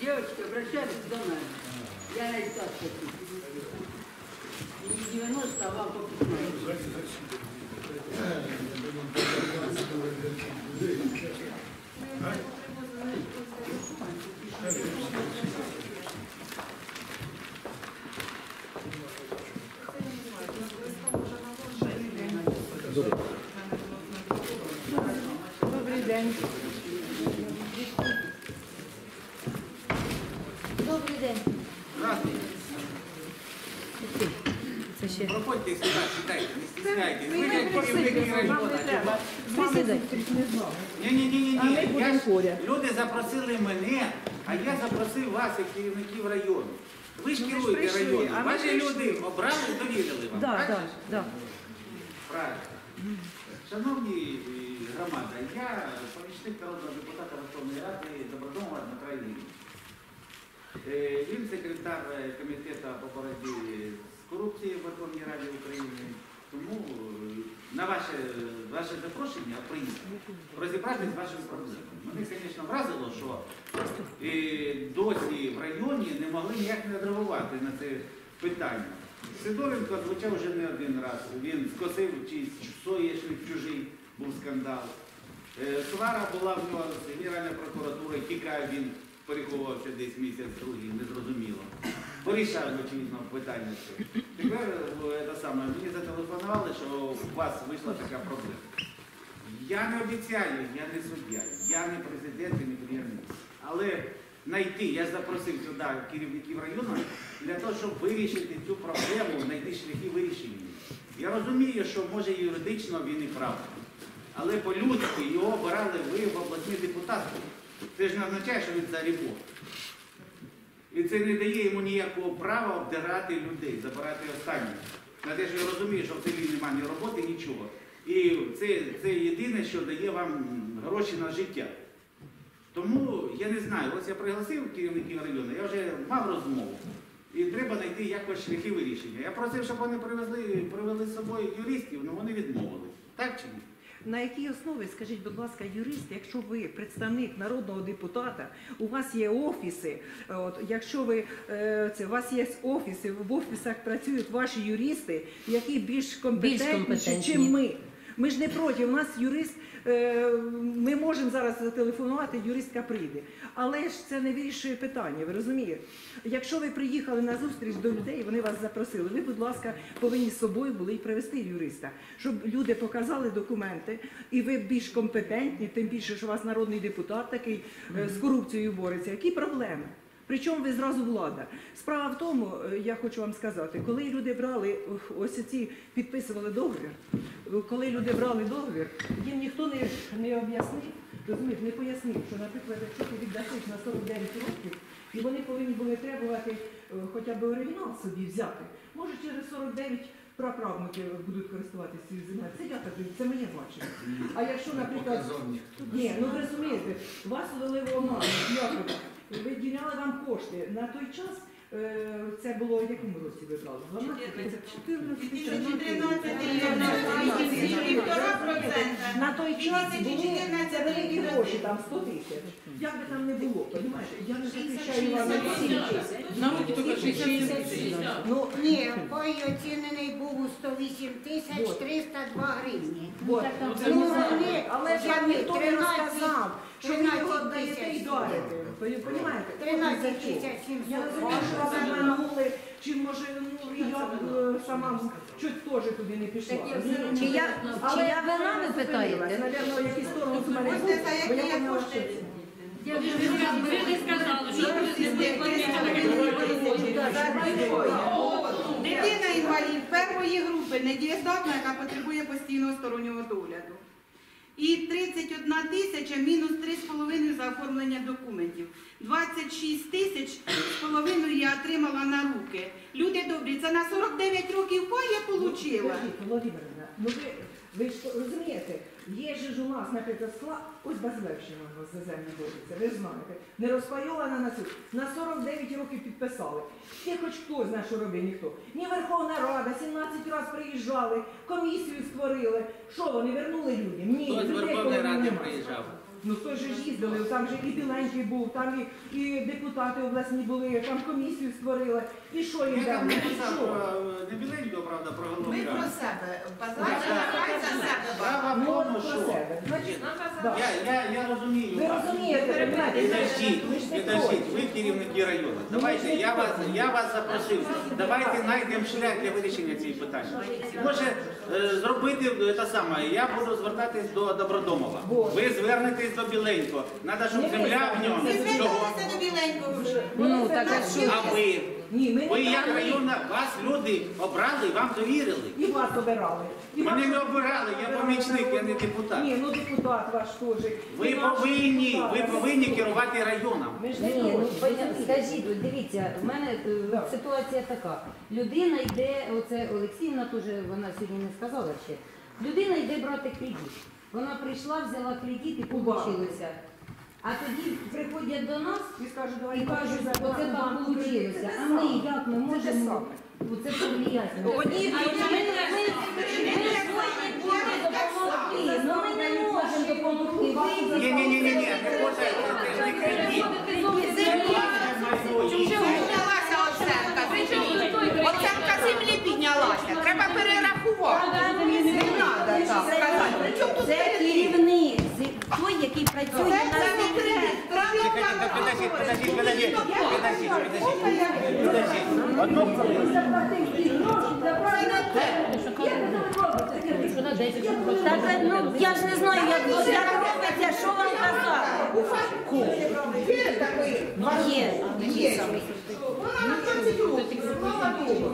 девочки обращались до нас. Я и так хочу. Не 90, а вам по 15. Добрий день. Добрий день. Здравствуйте. Це ще. Проходьте сюди, читайте, не стесняйтесь. Ви Ми як не керівники просили, нам не району. треба. З вами зустріч не з вами. Ні, ні, ні, ні, А ми ні. Я будемо ж, поряд. люди запросили мене, а я запросив вас, як керівників району. Ви ж Ну, ви ж керуєте прийшли, районом. а ми Ваші люди обрали, довірили вам. Да, так? ж? да. Правильно. Шановні е, громада, я помічник народного депутата Верховної Ради Добродомова Дмитра Ілліна. Е, Він секретар е, комітету по боротьбі з корупцією в Верховній Раді України. Тому на ваше, ваше запрошення приїхав розібратися з вашими проблемами. Мене, звісно, вразило, що досі в районі не могли ніяк не реагувати на це питання. Сидоренко звучав вже не один раз. Він скосив чийсь соєшник чужий, був скандал. Е, Свара була в нього з Генеральної прокуратури, тікав він, переховувався десь місяць другий, незрозуміло. Порішав, очевидно, питання. Тепер е, це саме, мені зателефонували, що у вас вийшла така проблема. Я не обіцяю, я не суддя, я не президент і не прем'єр-міністр. Але знайти, я запросив сюди керівників району для того, щоб вирішити цю проблему, знайти шляхи вирішення. Я розумію, що може юридично він і прав. Але по-людськи його обирали ви в обласні депутати. Це ж не означає, що він взагалі Бог. І це не дає йому ніякого права обдирати людей, забирати останнє. На те, що я розумію, що в селі немає ні роботи, нічого. І це, це єдине, що дає вам гроші на життя. Тому я не знаю, ось я пригласив керівників району, я вже мав розмову. І треба знайти якось шляхи вирішення. Я просив, щоб вони привезли, привели з собою юристів, але вони відмовились. Так чи ні? На якій основі, скажіть, будь ласка, юрист, якщо ви представник народного депутата, у вас є офіси, от, якщо ви е, це, у вас є офіси, в офісах працюють ваші юристи, які більш компетентніші, компетентні. ніж ми. Ми ж не проти, у нас юрист, ми можемо зараз зателефонувати, юристка прийде. Але ж це не вирішує питання, ви розумієте? Якщо ви приїхали на зустріч до людей, вони вас запросили, ви, будь ласка, повинні з собою були і привезти юриста, щоб люди показали документи, і ви більш компетентні, тим більше, що у вас народний депутат такий е, з корупцією бореться. Які проблеми? Причому ви зразу влада. Справа в тому, е, я хочу вам сказати, коли люди брали ось ці підписували договір, коли люди брали договір, їм ніхто не, не об'яснив, розумієте, не пояснив, що, наприклад, якщо ти віддасиш на 49 років, і вони повинні були требувати е, хоча б оригінал собі взяти, може через 49 праправнуки будуть користуватися цією землею. Це я так, це моє бачення. А якщо, наприклад, ні, ну ви розумієте, вас ввели в оману? Виділяли вам кошти. На той час е, це було в якому році ви брали? 12, 14, На той час були це великі гроші, там 100 тисяч. Як би там не було, розумієте? Я не захищаю вас від всіх. На руки тільки 60 тисяч. Ну, Ні, пай оцінений був у 108 тисяч 302 гривні. Ну, вони, Але ж я ніхто не розказав, що ви 13 його даєте тисяч. дарите. Ви розумієте? 13 От із-за тисяч 700. Я розумію, що вас обманули, чи може ну, і я е, сама чуть теж туди не пішла. Чи я, чи я вина ви питаєте? Навірно, якийсь сторону з мене був, бо я поняла, що це. Ви не сказали, що Дитина інвалід першої групи недієздатна, яка потребує постійного стороннього догляду. І 31 тисяча мінус 3,5 за оформлення документів. 26 тисяч з половиною я отримала на руки. Люди добрі, це на 49 років пай я отримала. Володимирівна, ну ви ж розумієте, є ж у нас, наприклад, склад, ось Базилевщина у нас за землю робиться, ви ж знаєте, не розпайована на суд. На 49 років підписали. Ще хоч хтось знає, що робить ніхто. Ні Верховна Рада, 17 разів приїжджали, комісію створили. Що вони вернули людям? Ні, з людей Верховної коли Ради нема. приїжджав. Ну той же ж їздили, там же і Біленький був, там і, і депутати обласні були, там комісію створили. І що їм Я там дали? не І писав що? про не біленького, правда, про Ми про себе. Базар хай за себе. Справа в Ну, тому, от про що себе. Значить, да. я, я, я розумію. Ви вас. розумієте, понимаєте? Підождіть, Ми ж не підождіть, проти. ви керівники району. Давайте, я вас, я вас запросив. Давайте знайдемо шлях для вирішення цієї питання. Може зробити е, те саме. Я буду звертатись до Добродомова. Ви звернетесь до Біленького. Треба, щоб земля в ньому. Чого? зверталися до біленького вже. Ну, так а що? А ви? Ні, ми Ви як брали. районна, вас люди обрали вам довірили. І вас обирали. Мене не обирали, я помічник, я не депутат. Ні, ну депутат ваш теж. Ви повинні, ви повинні керувати районом. Ми ж не Ні, ну скажіть, от дивіться, в мене е, ситуація така. Людина йде, оце Олексіївна теж вона сьогодні не сказала ще. Людина йде брати кредит. Вона прийшла, взяла кредит і получилося. А тоді приходять до нас І скажу, давай і кажуть, оце так вийшло. А ми як ми Це те можемо саме. Одні- А ми, допомогти, ну ми не можемо допомогти. Ви Ні, ні, ні, ні, ні, не можете, це ж не кредит. Піднялася оценка. Оценка землі піднялася. Треба перерахувати. Не треба так тут Це керівник, той, який працює на Подождіть, подождіть, подождіть, подождіть, подождіть, подождіть. Одну хвилину. Так, ну, я ж не знаю, як, робиться, що вам казати. Є такий. Є. Вона на 20 років склала договір.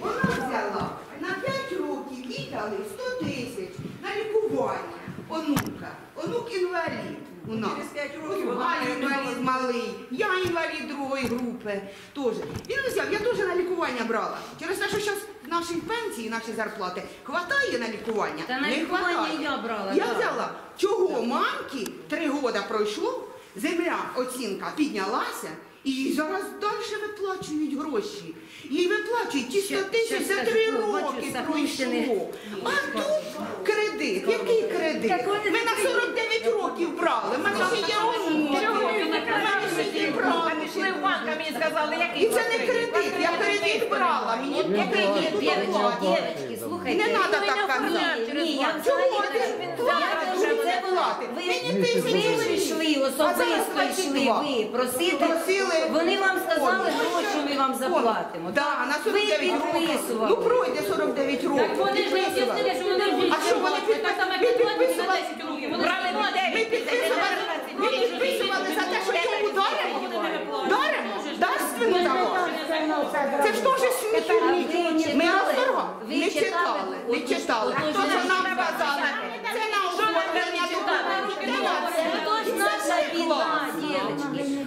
Вона взяла на 5 років віддали 100 тисяч на лікування. Онука. Онук інвалід у нас. Через 5 років Галя інвалід малий, я інвалід другої групи. Теж. Він взяв, я теж на лікування брала. Через те, що зараз наші пенсії, наші зарплати хватає на лікування. Та на Не лікування хватає. я брала, Я да. взяла. Чого мамки три роки пройшло, земля оцінка піднялася, і зараз далі виплачують гроші. Їй виплачують ті 100 тисяч за три роки пройшло. А тут кредит. Який кредит? Ми на 49 років брали. Ми ще є онуки. Ми ще є правнуки. І це не кредит, я кредит брала. Мені по кредиту Дівчатки, слухайте. Не надо так казати. Ні, я Чого ти? Ви, Мені тисячу ж гривень. йшли, А зараз особисто йшли 22. ви просити. Просили. Вони вам сказали, гроші ми вам заплатимо. Да, на Ви 49 підписували. Ну пройде 49 років. Так вони ж не Підписували. що вони вже А що вони так само, підписували? як Ви платять підписували? на 10 років. Вони Брали ж платять. Ми підписували, ми підписували за те, що йому даримо. Даримо? Дарственно давали. Це ж теж читали? Ми розторгали. Не читали? не читали. Хто це нам казали? Це на оформлення документів.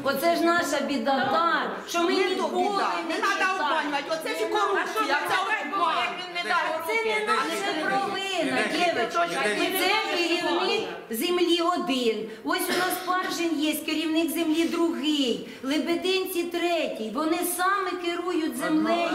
Оце ж наша біда, так, що ми ніколи не читали. Оце ж корупція. Це обман. Це не наша провина, дівчатки. Це керівник землі один. Ось у нас Паржин є, керівник землі другий, Лебединці третій. Вони саме керують землею.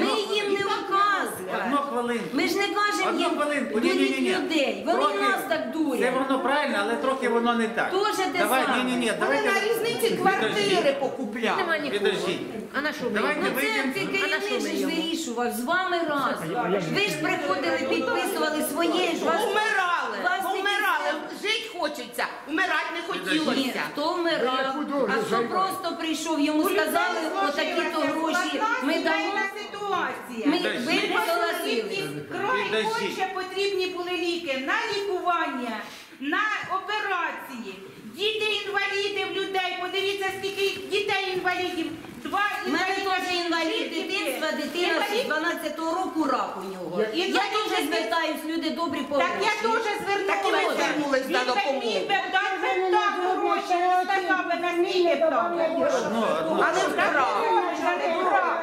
Ми їм не вказуємо. Ми ж не кажемо їм дуріть людей. Вони Трохи- нас так Це воно правильно, але трохи воно не так. Тоже те Давай, саме. ні, ні, ні, Вони давайте. на різниці квартири покупляли. Підождіть. А на що ми? Давайте Ну це вийдемо. керівник же ж вирішував з вами разом. Ви ж приходили, підписували своє ж вас. Умирали, умирали. Жити хочеться, умирати не Ні, хотілося. хто вмирав, а хто просто прийшов, йому сказали, отакі-то гроші ми дамо. ситуація. Ми ви. Край Підожди. конче потрібні були ліки на лікування, на операції. Діти інваліди в людей. Подивіться, скільки дітей інвалідів. Два У мене інваліда теж інвалід дитинства, дитина Інвалід- з 12-го року рак у нього. Я дуже теж звертаюсь, люди добрі Так я теж звернулася. Так і ми звернулись на Він допомогу. міг би дати так гроші, не сказав би на мій б дав. Одну, одну. Але не вкрав. не брав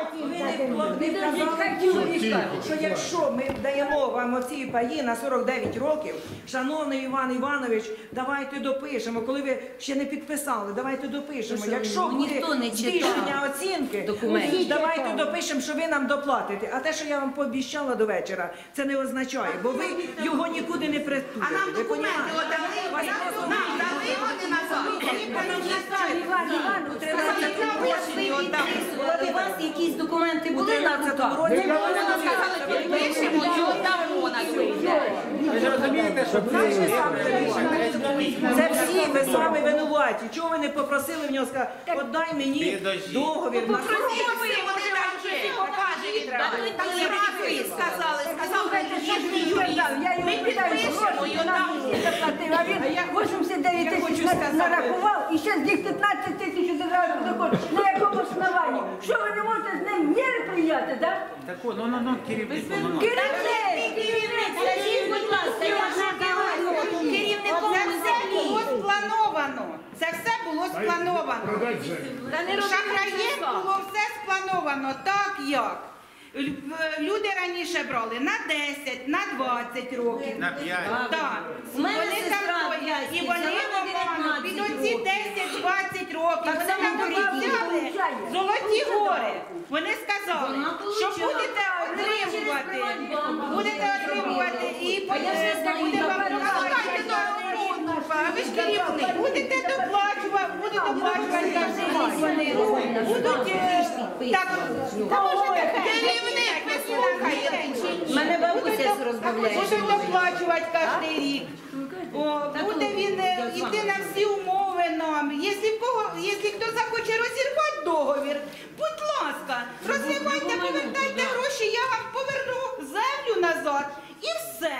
що якщо ми даємо вам оці паї на 49 років, шановний Іван Іванович, давайте допишемо. Коли ви ще не підписали, давайте допишемо. Якщо ніхто збільшення оцінки, давайте допишемо, що ви нам доплатите. А те, що я вам пообіщала до вечора, це не означає, бо ви його нікуди не притулите. А нам документи отдали, нам дали вони назад. Іван Іванович, треба на вас якісь документи були на руках? році? Підпишемо, його дамо на Ви ж розумієте, що це Це всі ви самі винуваті. Чого ви не попросили в нього сказати, отдай мені договір на сказали, сказали, ми підпишемо його дамо. А він 89 тисяч на- нарахував і ще з них 15 тисяч одразу доходить. На якому основанні? Що ви не можете з ним міри прийняти, так? Так, ну, ну, ну, керівник, ну, ну. Керівник, керівник, скажіть, будь ласка, я ж не керівником землі. сплановано. Це все було сплановано. Шахраєм було все сплановано. Так як. Люди раніше брали на 10, на 20 років. На п'ять. Так. У мене Вони там і вони обману під оці 10-20 років. Вони вона обіцяли золоті гори. Вони сказали, що будете отримувати, будете отримувати і буде вам а ви ж керівник, будете доплачувати, будуть доплачувати кожен рік. Будуть так, та може керівник, ви слухаєте чи ні? Мене бабуся Будуть розбавляє. Будуть доплачувати кожен рік. О, буде він е, йти на всі умови нам. Якщо в кого, якщо хто захоче розірвати договір, будь ласка, розривайте, повертайте гроші, я вам поверну землю назад і все.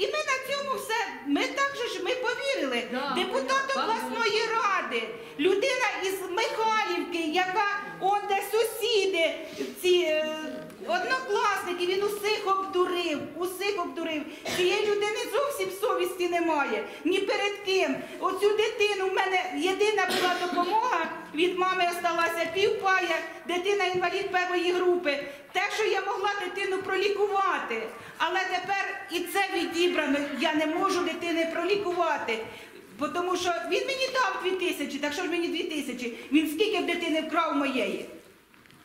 І ми на цьому все, ми так же ж ми повірили. Да. Депутат обласної ради, людина із Михайлівки, яка он де сусіди, ці е, однокласники, він усіх обдурив, усіх обдурив. Цієї людини зовсім совісті немає. Ні перед ким. Оцю дитину в мене єдина була допомога від мами осталася півпая, дитина інвалід першої групи. Те, що я могла дитину пролікувати. Але тепер і це відібрано. Я не можу дитини пролікувати. Бо Тому що він мені дав дві тисячі, так що ж мені дві тисячі? Він скільки в дитини вкрав моєї?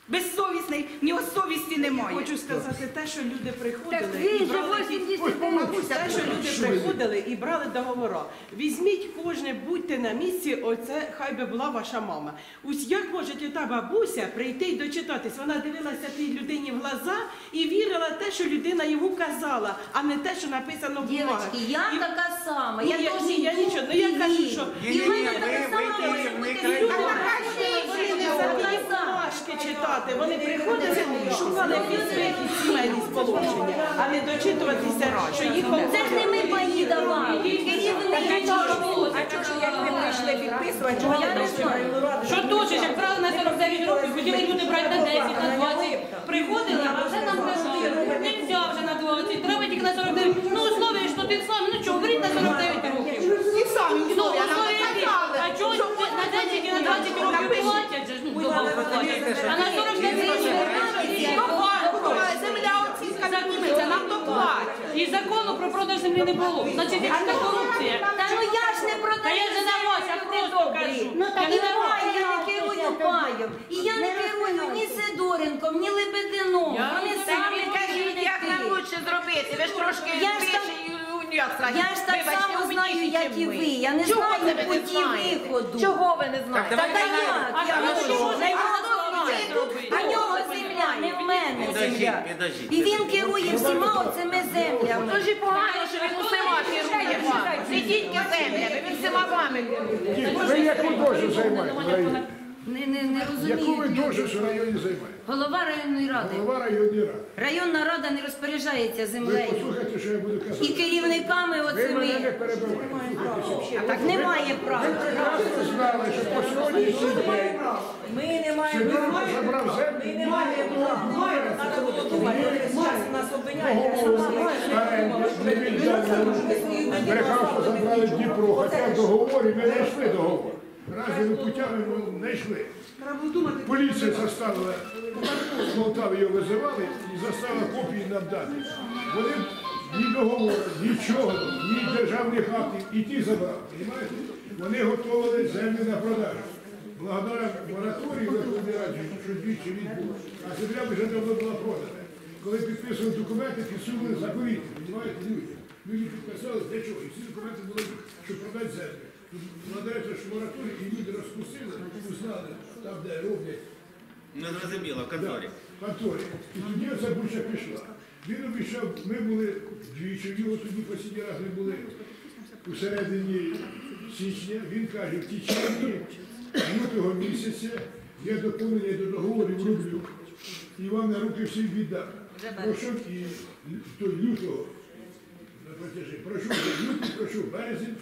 Безсовісний, в нього совісті немає. Хочу сказати те, що люди приходили і брали те, що люди приходили і брали договори. Візьміть кожне, будьте на місці, оце хай би була ваша мама. Ось як може та бабуся прийти і дочитатись? Вона дивилася тій людині в глаза і вірила те, що людина йому казала, а не те, що написано в бумагах. Я І- така сама. Я я- теж ні, я йду нічого, ну я і кажу, вірю. що- І мене Ні, така сама може бути людина. Вони не Така забіли сама. Читати, вони приходили, шукали підсвітні сімейні сполучення, а не дочитуватися, що їх Це ж не ми паї давали. Керівник. Як ви прийшли підписувати, чого Я не знаю. Що дуже, як брали на 49 років, хотіли люди брати на 10, на 20. Приходили, а вже нам кажуть, нельзя вже на 20, треба тільки на 49. Ну, условия, що ти сам, ну чого, беріть на 49 років. І самі Ну, условия нам условия які? казали. А чого на 10 і на 20 років платять же ж, ну, добавку платять. А на 49 Земля оцінка підніметься, нам доплатять. І закону про продаж землі не було. Значить, це корупція. Та ну я ж не Та продаю я не на вас, я люди просто добрі. кажу. Ну Я так не і на вас. пай, я не керую паєм. І я не керую ні Сидоренком, ні Лебедином. Я Вони не самі Кажіть, як нам лучше зробити. Ви ж трошки Я ж більше, так- як Я ж так вибачте, само знаю, умніші, як і ви. Я не Чого знаю не путі знаєте? виходу. Чого ви не Так, знаєте? Та давайте як? А Я що можу ви зробити? У нього земля, не в мене земля. підождіть. І він керує всіма оцими землями. Дуже погано, що він усіма керує вам. Не тільки землями, він всіма вами керує. Ви яку дожу займаєте Не, не, не Яку ви в районі займаєте? Голова районної ради. Голова районної ради. Районна рада не розпоряджається Ви землею. послухайте, що я буду І казати. керівниками Ви мене не оцими. Так немає права. Ви прекрасно знали, що по сьогоднішній день Ми не маємо Сидоренко права. забрав землю. Ми не маємо права. Треба було думати, зараз нас обвиняють. не віддали. Брехав, що забрали Дніпро, хоча в договорі ми не йшли договор. Путями ми не йшли. Поліція заставила, з його визивали і заставила копії нам дати. Вони ні договору, нічого, ні державних актів, і ті забрали. Понимаєте? Вони готували землю на продажу. Благодаря мораторію Верховній Раді, що двічі відбулося, а земля вже давно була продана. Коли підписували документи, підсунули заповіти, розумієте, люди. Люди підписали, для чого? І всі документи були, щоб продати землю. Тут вкладається, що мораторій, і люди розкусили, узнали, там, де роблять Не зрозуміло, в конторі. в конторі. І тоді оця буча пішла. Він обіцяв, ми були двічі, в нього тоді посіді раз ми були у середині січня. Він каже, в течение лютого місяця я доповнення до договорів роблю. І вам на руки всі віддам. Прошу і то лютого. Прошу лютий, прошу березень.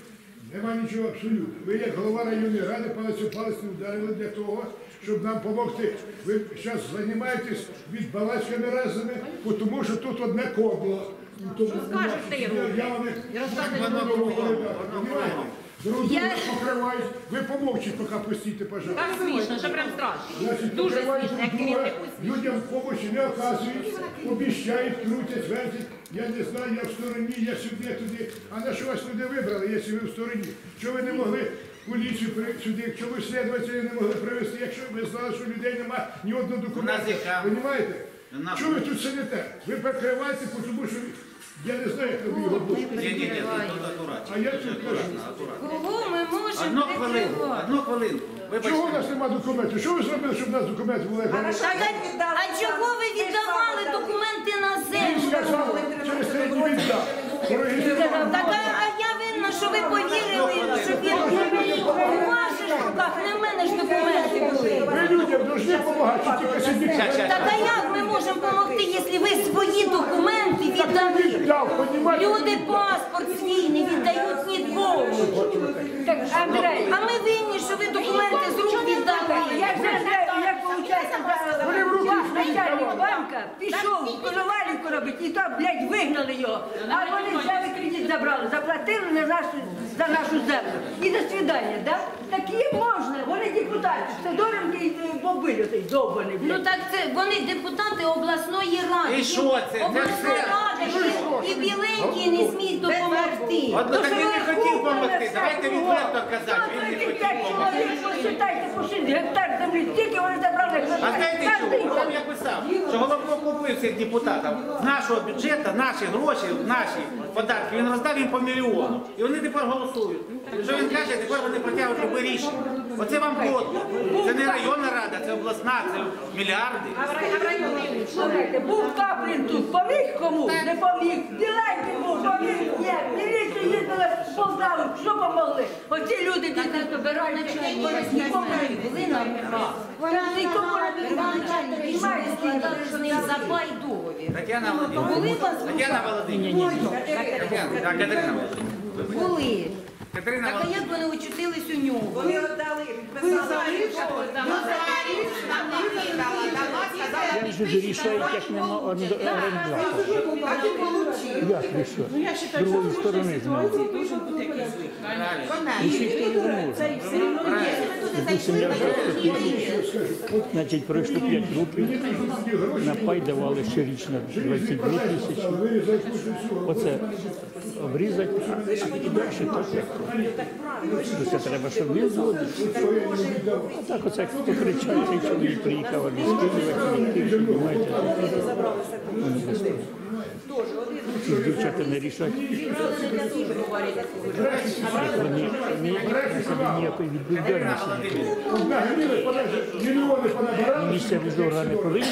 Нема нічого абсолютно. Ви як голова районної ради палець не вдарили для того, щоб нам допомогти. Ви зараз займаєтесь від балачками разними, тому що тут одне кобло. Розкажете його. Я вам Друзі, Я- покриваюсь. Ви помовчіть, поки пустите, пожалуйста. Так смішно, що прям страшно. Значить, Дуже смішно, як друг друга, людям помощі не оказують, обіщають, крутять, вертять. Я не знаю, я в стороні, я сюди, туди. А на що вас туди вибрали, якщо ви в стороні? Чого ви не могли поліцію при- сюди, чого ви не могли привезти, якщо ви знали, що людей немає ні одного документу. яка? Понімаєте? У нас- Чого ви тут сидите? Ви прикриваєте, тому що я не знаю, тобі його буде. Ні, ні, ні, тут акуратно. А я тут кажу. Кого ми можемо Одну хвилинку, прикривати? одну хвилинку. Чого у нас немає документів? Що ви зробили, щоб у нас документи були? Так, а, а чого ви віддавали документи на Він землю? сказав, через три дні віддав. Так а, а я винна, що ви повірили, що він у ваших руках, не в мене ж документи були. Ви людям повинні допомагати, чи тільки собі. Так а як допомогти, якщо ви свої документи віддали? Люди паспорт свій не віддають нікому. Так, Андрей, А ми винні, що ви документи з рук віддали. Вони в руки начальник банка пішов коновалівку робити, і там, блядь, вигнали його. А вони взяли кредит забрали, заплатили на нашу, за нашу землю. І до свидання, да? Такі можна, вони депутати, Сидоренки і Бобиль, оцей довбаний, Ну блядь. так це вони депутати обласної ради. І що це? Це Обласної все. ради і- і біленькі не сміють допомогти. От То, так що він не хотів допомогти. Давайте відверто казати. Він не хотів чоловік, посчитайте, по 6 гектар землі, стільки вони забрали. А знаєте що? Я писав, що головко купив цих депутатів. З нашого бюджету, наші гроші, наші податки, він роздав їм по мільйону. І вони тепер голосують. Що він каже, тепер вони протягують любе рішення. Оце вам код. Це не районна рада, це обласна, це мільярди. Слухайте, був Каплін тут, поміг кому? Не поміг. Біленький був, поміг. Ні, міліція їздила з що помогли? Оці люди дітей добирають, нікому не Були на руках. Нікому не Первоначальні рішення складали з ним за пай договір. Тетяна Володимирівна. Були у вас Тетяна Володимирівна. Тетяна, так, Катерина Володимирівна. Були. Катерина Так а як вони очутились у нього? Вони віддали, підписали. Як же ж рішають, як нема оренда? Так і получив. Як рішають? Ну я вважаю, Другої що сторони сторони знаю. должен бути якийсь вихід. Правильно. Рішити не можна. Це все одно є. Допустим, я вже Значить, пройшло 5 років, на пай давали щорічно 22 тисячі. Оце обрізати, а далі так як. То Це треба, щоб він згодив. А так оце хто цей чоловік приїхав розумієте? Вони безпечно. Ці дівчата не рішать. Вони ніякої відповідальності не подальше, мільйони понабирали, Місцеві ж органи повинні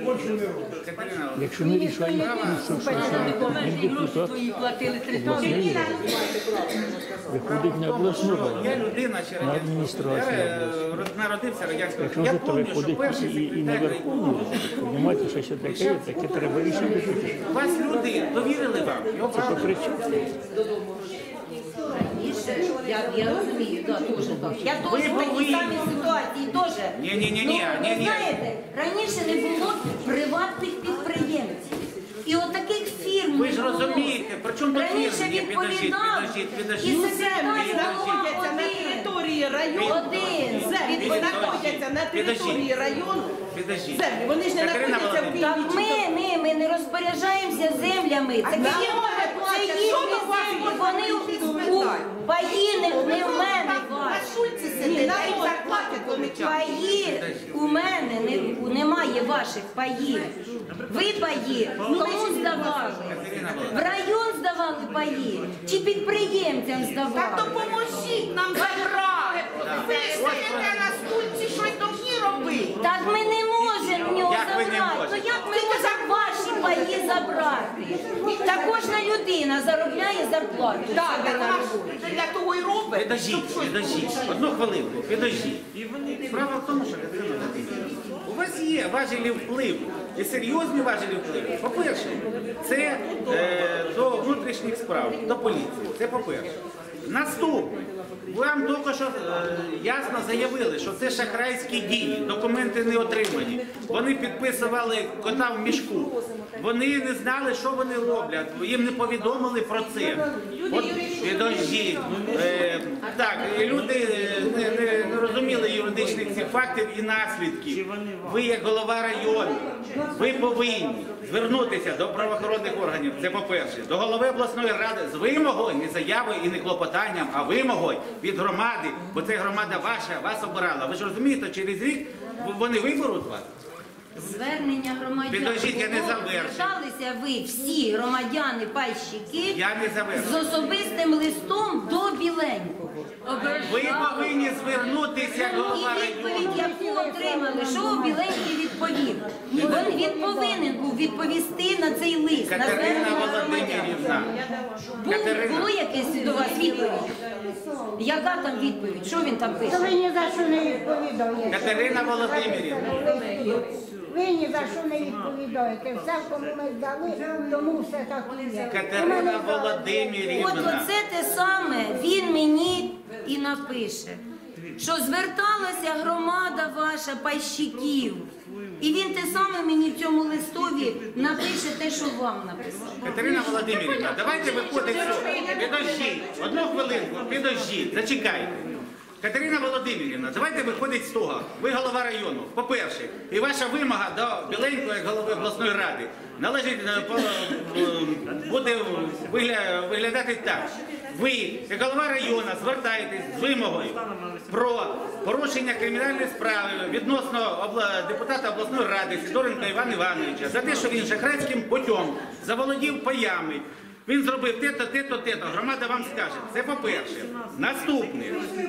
не. Якщо не рішають, ну, що, він депутат свої платили три обласної. Виходить на обласну раду. Я людина ще На адміністрацію Я е, народився радянського. Якщо Я то пам'ятаю, що виходить перший і, і на секретар Верховну, розумієте, що ще таке, таке треба рішити. Вас люди довірили вам. Його Це правда. Кричати. Я, я розумію, да, теж так. Я теж в такій самій ситуації теж. Ні-ні-ні-ні, Ну, ви ні-ні. знаєте, раніше не було приватних підприємців. І отаких фірм Ви не ж було. розумієте, при чому тут Раніше фірми? Підождіть, відповідав підождіть, і підождіть. секретар знаходяться на один. території району. Один. Землі Підождіть. знаходяться на території району. Підождіть. Землі, вони ж не Катерина знаходяться в Володимирівна. Так ми, ми, ми не розпоряджаємося землями. Це платять це їхні землі, вони у паї не в мене. ваші. Шульці сидить, навіть зарплати помічають. Паї у мене немає ваших паїв. Ви паї ну, кому здавали? В район здавали паї чи підприємцям Та здавали? допоможіть нам забрати. Ви стоїте на стульці, щось довгі робити. Так ми не можемо в нього Як ви не забрати. Ну, як ми можемо ваші паї забрати? Та кожна людина заробляє зарплату. Так, так вона ж для того і робить. Підождіть, підождіть, одну хвилинку, підождіть. Справа в тому, що Катерина Володимирівна, у вас є важелі впливу, і серйозні важелі впливу. По-перше, це е, до внутрішніх справ, до поліції. Це по-перше. Наступне. Вам тільки що е, ясно заявили, що це шахрайські дії, документи не отримані. Вони підписували кота в мішку. Вони не знали, що вони роблять. Їм не повідомили про це. От, підождіть. Е, так, люди фактів і наслідків. Ви, як голова району, ви повинні звернутися до правоохоронних органів. Це по-перше, до голови обласної ради з вимогою, не заявою і не клопотанням, а вимогою від громади, бо це громада ваша, вас обирала. Ви ж розумієте, через рік вони виберуть вас. Звернення громадян. Підождіть, я не. Зверталися ви всі громадяни пайщики Я не з особистим листом до біленького. Ви повинні звернутися до І відповідь, яку отримали, що Біленький відповів. Він, він повинен був відповісти на цей лист. на Катерина звернення громадян. Володимирівна. Було, Катерина. було якесь до вас відповідь? Яка там відповідь? Що він там То ви пише? ні за що не відповідаєте. Катерина Володимирівна. Ви ні за що не відповідаєте. Все, кому ми здали, тому все так і є. Катерина От оце те саме він мені і напише, що зверталася громада ваша пайщиків. І він те саме мені в цьому листові напише те, що вам написав. Катерина Володимирівна, давайте виходить. Підождіть, одну хвилинку, підождіть, зачекайте. Катерина Володимирівна, давайте виходить з того. Ви голова району. По-перше, і ваша вимога до Біленького як голови обласної ради належить е, е, буде вигля- виглядати так. Ви, як голова району, звертаєтесь з вимогою про порушення кримінальної справи відносно депутата обласної ради Сидоренка Івана Івановича за те, що він шахрайським путем заволодів паями. Він зробив те-то, те-то, те-то. Громада вам скаже. Це по-перше. Наступне,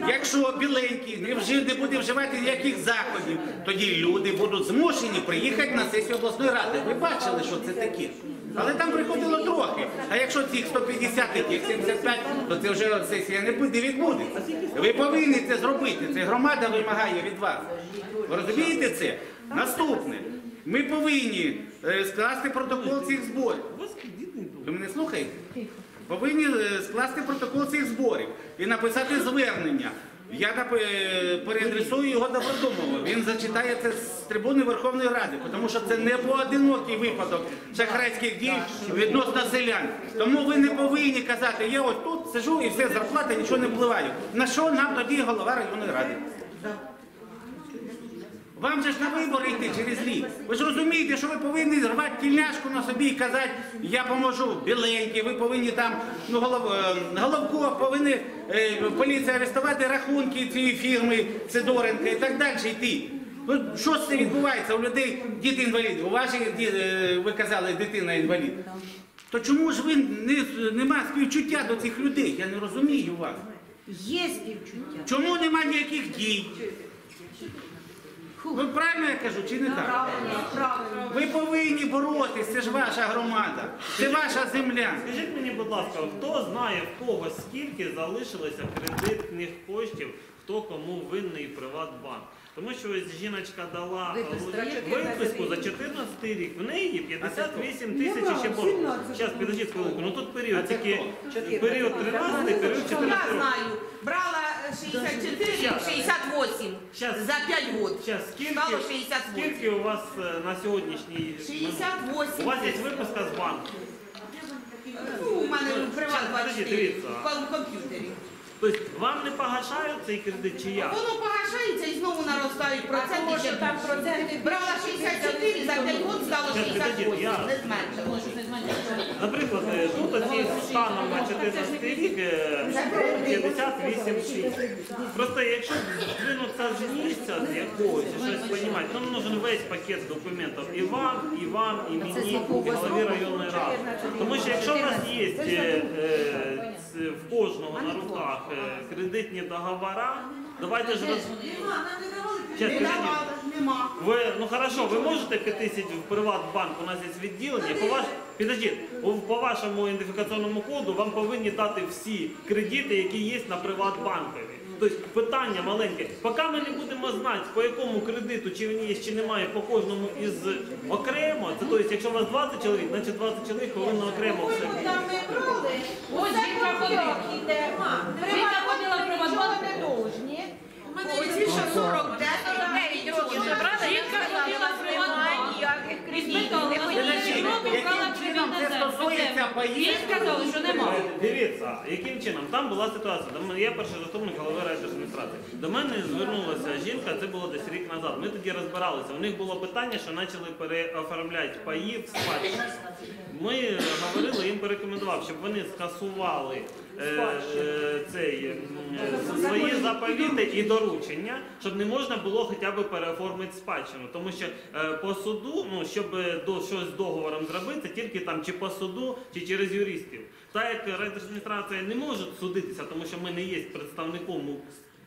якщо біленький не, буде вживати ніяких заходів, тоді люди будуть змушені приїхати на сесію обласної ради. Ви бачили, що це таке. Але там приходило трохи. А якщо цих 150, яких 75, то це вже сесія не буде відбудеться. Ви повинні це зробити. Це громада вимагає від вас. Ви розумієте це? Наступне. Ми повинні е, скласти протокол цих зборів. Ви мене слухаєте? Повинні е, скласти протокол цих зборів і написати звернення. Я нап- е, переадресую його до Продумова. Він зачитає це з трибуни Верховної Ради, тому що це не поодинокий випадок шахрайських дій відносно селян. Тому ви не повинні казати, я ось тут сижу і все, зарплата, нічого не впливаю. На що нам тоді голова районної ради? Вам же ж на вибори йти через рік. Ви ж розумієте, що ви повинні рвати тільняшку на собі і казати, я поможу біленький, ви повинні там, ну, голов, е, головко повинні е, поліція арестувати рахунки цієї фірми Сидоренка і так далі йти. Ну, що ж це відбувається? У людей діти інваліди, у ваших е, ви казали, дитина інвалід. То чому ж ви не, нема співчуття до цих людей? Я не розумію вас. Є співчуття. Чому нема ніяких дій? Ну правильно я кажу, чи не так? Ви повинні боротись, це ж ваша громада, це ваша земля. Скажіть мені, будь ласка, хто знає в кого скільки залишилося кредитних коштів, хто кому винний Приватбанк? Тому що ось жіночка дала виписку за 14 рік. В неї 58 тисяч ще боргу. Зараз, підождіть хвилинку, ну тут період тільки період 13, період 14 Я знаю. Брала 64, 68 за 5 років. Стало 68. скільки у вас е, на сьогоднішній момент? 68 У вас є виписка з банку. Ну, у мене приват Подожди, 24 дивіться. в комп'ютері. Тобто вам не погашають цей кредит чи як? Воно погашається і знову наростають проценти. ще там проценти Брала 64, за 5 років стало 68, я- не зменшилось. Наприклад, е, тут оці станом на 14 рік е, 58 тисяч. Просто якщо двинуться з місця з якогось, і щось понімати, нам нужен весь пакет документів і вам, і вам, і мені, і голові районної ради. Тому що якщо у вас є е, е, ц- в кожного на руках кредитні договори. Давайте ж роз... Нема. Ви, ну хорошо, ви можете піти в Приватбанк, у нас є відділення, по ваш, підождіть, у- по вашому ідентифікаційному коду вам повинні дати всі кредити, які є на Приватбанкові. Тобто питання маленьке. Поки ми не будемо знати, по якому кредиту, чи він є, чи немає, по кожному із окремо, це тобто, якщо у вас 20 чоловік, значить 20 чоловік повинно окремо все. Там не брали. Ось жінка ходила. Жінка ходила в Приватбанк. не должні. Оці, що 49 років. Жінка ходила в Приватбанк. І років брала це стосується поїздки? Сказали, що немає. Дивіться, яким чином там була ситуація. До мене я перший заступник голови райдержадміністрації. До мене звернулася жінка, це було десь рік назад. Ми тоді розбиралися. У них було питання, що почали переоформляти паї в спадщину. Ми говорили, їм порекомендував, щоб вони скасували е, е, цей, м, свої заповіти і доручення, щоб не можна було хоча б переоформити спадщину. Тому що е, по суду, ну щоб е, до щось з договором зробити, тільки там чи по суду, чи через юристів. Так як райдержадміністрація не може судитися, тому що ми не є представником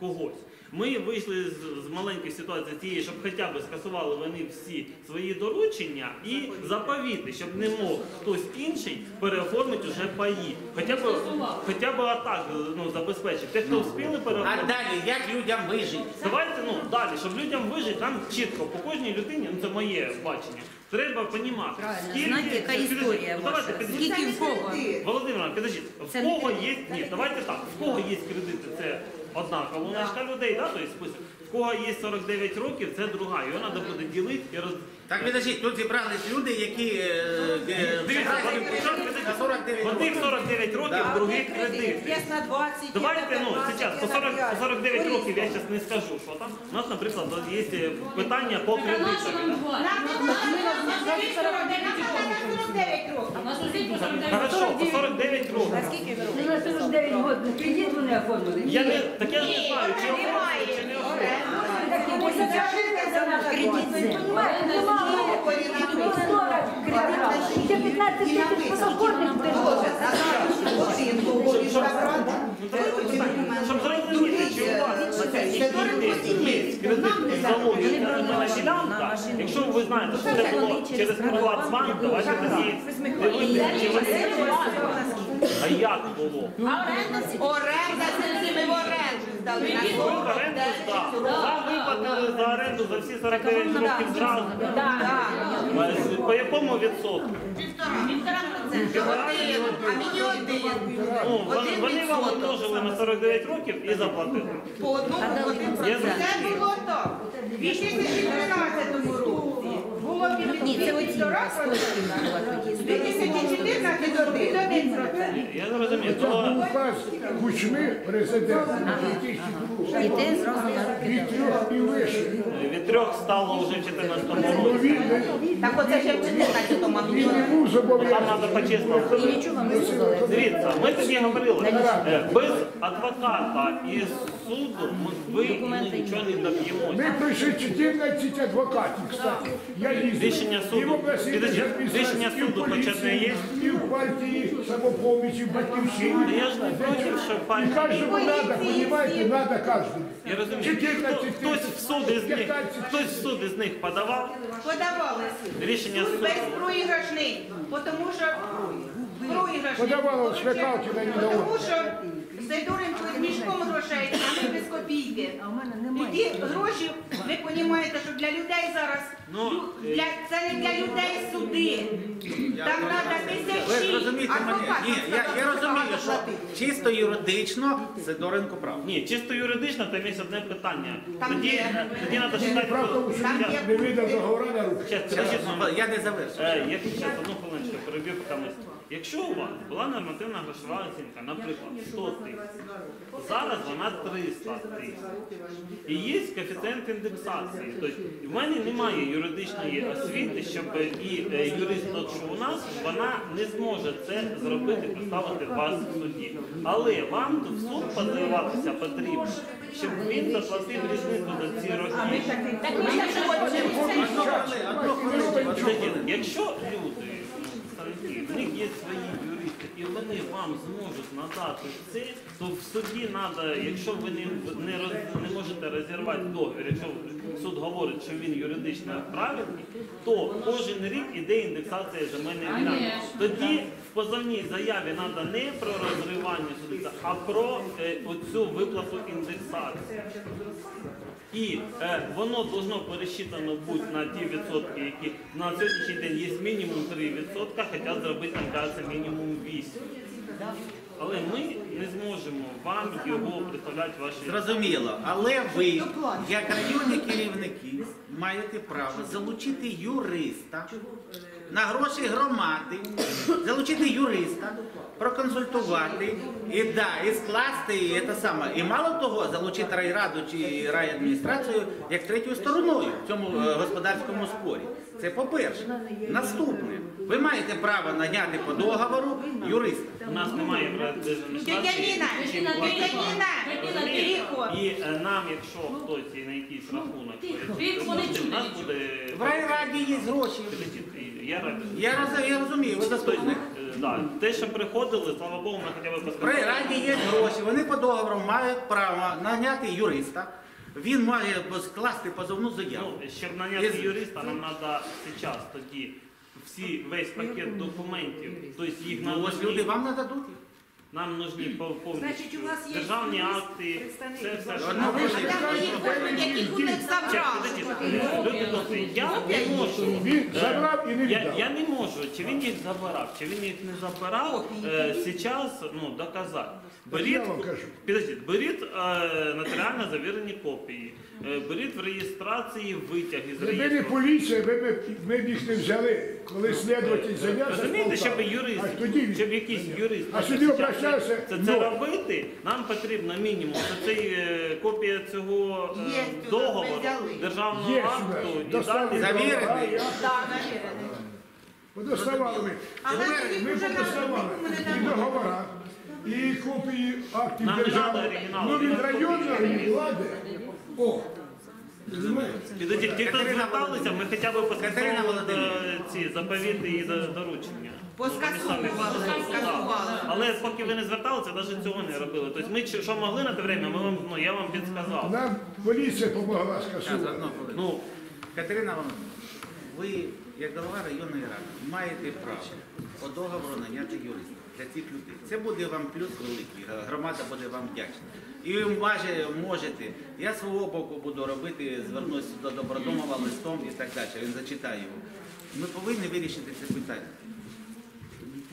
когось. Ми вийшли з, з маленької ситуації тієї, щоб хоча б скасували вони всі свої доручення і заповіти, щоб не мог хтось інший переоформити вже паї. Хоча б хоча б атак ну, забезпечити. Те, хто встигли А переоформити. далі, як людям вижити? Давайте ну далі, щоб людям вижити, нам чітко по кожній людині, ну це моє бачення. Треба розуміти, Правильно, знаєте, яка історія ну, давайте, підождіть. Скільки в кого? Володимир, підождіть, в не кого кредит. є, ні, давайте так, в кого є кредити, це одна колоночка людей, да, тобто список. В кого є 49 років, це друга, його треба буде ділити і роз... Так, підождіть, тут зібрались люди, які е, е, Дивіться, вони- на 49 Одних років. 49 років, Да. других кредит. Є на 20, Давайте, ну, 15, сейчас, по, на 40, по 49 років я зараз не скажу, що там. У нас, наприклад, є питання по кредитам. нам два? 49 років. На по 49 Хорошо, по 49 років. Ну, на 49 років кредит вони оформили. Я не, так я ж не знаю, чи оформили, чи не оформили. Так, і за наш кредит. Понимаєте, немає. Кредит. Ще 15 тисяч подоходних держава. Щоб зрозуміти, чи у вас на кредитний залог, ділянка, якщо ви знаєте, що це було через Приватбанк, давайте тоді дивитися, чи вони А як було? Оренда, це ми в оренду здали. Ви в оренду здали. Вам виплатили за оренду за всі 49 років зразу. Е, По якому відсотку? Півтора процента. А мені один. Ну, вони, вони вам умножили на 49 років і заплатили. По одному Я Це було так. У 2013 році Ні, це оці з коштів була тоді. 2014 один процент. Я не розумію, Це то указ Кучми, президента, від трьох і вище. від трьох стало вже в 14 Ну році. він не, Так оце ще в 14-му. він не був Там треба по-чесному. І нічого вам не сказали. Дивіться, ми тоді говорили, е, без адвоката і суду ми ви нічого не доб'ємося. Ми прийшли 14 адвокатів, кстати. Я. Рішення суду. Рішення суду поліції, початне є? І в партії самопоміч, в батьківщині. Я ж не проти, що І пані. кожному треба, розумієте, треба кожному. Я розумію, 14 хто, хтось в суд із них, хтось в суд із них подавав Подавалося. рішення Суд суду. безпроіграшний, тому що проіграшний. Подавала смикалки на нього. Тому що Сидоренко з мішком грошей, а ми без копійки. А в мене І немає. ті гроші, ви розумієте, що для людей зараз, Ну, для, це не для людей суди. Там треба Ви тисячі зрозумієте мене? адвокатів Ні, я, я розумію, що чисто юридично Сидоренко прав. Ні, чисто юридично, там є одне питання. Там Тоді, є. тоді треба читати. Там є- не видав договора на руки. Щас, Щас, підождіть, Я не завершив. Е, Я зараз одну хвилиночку переб'ю поки ми. Якщо у вас була нормативна грошова оцінка, наприклад, 100 тисяч, зараз вона 300 тисяч. І є коефіцієнт індексації. Тобто в мене немає юридичної освіти, щоб і е, юрист, що у нас, вона не зможе це зробити, поставити вас в суді. Але вам в суд подаватися потрібно, щоб він заплатив різницю за ці роки. Якщо люди, ну, в них є свої юристи, і вони вам зможуть надати це, то в суді треба, якщо ви не, не, роз- не можете розірвати договір, якщо суд говорить, що він юридично правильний, то кожен рік іде індексація земельної ділянки. Тоді в позовній заяві треба не про розривання суду, а про е, оцю виплату індексації. І е, воно должно пересчитано бути на ті відсотки, які на сьогоднішній день є мінімум 3%, хоча зробити там кажеться мінімум 8%. Але ми не зможемо вам його представляти ваші. Зрозуміло, але ви, як районні керівники, маєте право залучити юриста на гроші громади, залучити юриста, проконсультувати і, да, і скласти і, це саме. і мало того, залучити райраду чи райадміністрацію як третьою стороною в цьому е, господарському спорі. Це по-перше. Наступне, ви маєте право наняти по договору юриста. У нас немає. І е, нам, якщо хтось на якийсь рахунок, Тихо, вони у нас буде В райраді є гроші. Я радий. Я, роз- я розумію, ви заступник. Е, Да, те, що приходили, слава Богу, ми хоча б При райраді є гроші, вони по договору мають право наняти юриста. Він має скласти позовну заяву. Ну, щоб наняти Із- юриста, нам треба зараз тоді всі, весь пакет документів, тобто їх Ну, ось люди вам нададуть. їх. Нам нужні пов- повністю Значить, у вас державні акти, це все. Люди я не можу. Він забрав. І не Я, віддав. я не можу, чи він їх забирав, чи він їх не забирав, зараз ну, доказати. Беріть, Я вам кажу. підождіть, беріть е, нотаріально завірені копії, е, беріть в реєстрації витяг із Якби не реєстру. поліція, ми б ми б їх не взяли, коли слідуватель зайнявся. з Розумієте, щоб юрист, Аж тоді щоб якийсь юрист А сюди зараз обращався, це, ну. це робити, нам потрібно мінімум це цей, е, копія цього е, Є сюди, договору, взяли. державного Є акту сюди. і Доставили. Завірений. я- Так, навірений. Подоставали ми. Але ми подоставали нам і договора, і копії актів Нам не держави. надо оригіналу, Ну від районної влади. О, розумієте? Підождіть, ті, хто зверталися, ми хоча б поскасовували е, ці заповіти і до- доручення. Поскасовували, поскасували. Але поки ви не зверталися, навіть цього не робили. Тобто ми чи- що могли на те время, ми вам, ну, я вам підсказав. Нам поліція допомогла Зараз, скасувати. одну хвилину. Ну, Катерина Володимирівна, ви, як голова районної ради, маєте право по договору наняти юриста для цих людей. Це буде вам плюс великий, громада буде вам вдячна. І ви можете, я свого боку буду робити, звернусь до Добродомова листом і так далі, він зачитає його. Ми повинні вирішити це питання.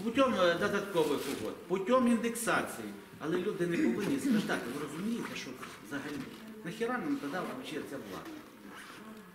Путем е, додаткових угод, путем індексації. Але люди не повинні страждати. Ви розумієте, що взагалі нахіра нам тоді взагалі ця влада?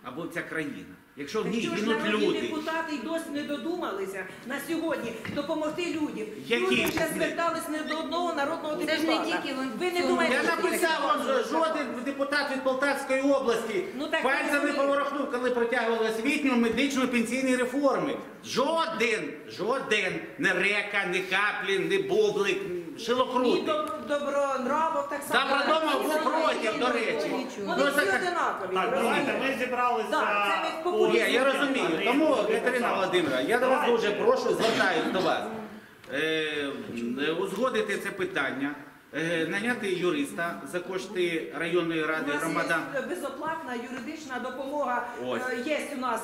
Або ця країна. Якщо в ній Якщо ж гинуть народні люди. депутати й досі не додумалися на сьогодні допомогти людям. Які? Люди вже звертались не до одного народного Це ж депутата. не тільки вон- Ви не думаєте, Я що написав, он жоден депутат від Полтавської області Ну, так пальцем не ви поворохнув, коли протягували освітню, медичну, пенсійні реформи. Жоден, жоден, не река, не каплі, не бублик, шилокрутий. доб- добронравов так само. Добродомов був проти, до речі. Вони Ну, всі одинакові. так, розумієте? ми зібралися. Так, це від популізму. Ні, я розумію. Тому, Катерина Володимирівна, я до вас дуже прошу, звертаюся до вас. Е, е, узгодити це питання, е, наняти юриста за кошти районної У ради нас громадян. є безоплатна юридична допомога. Ось. Е, Є у нас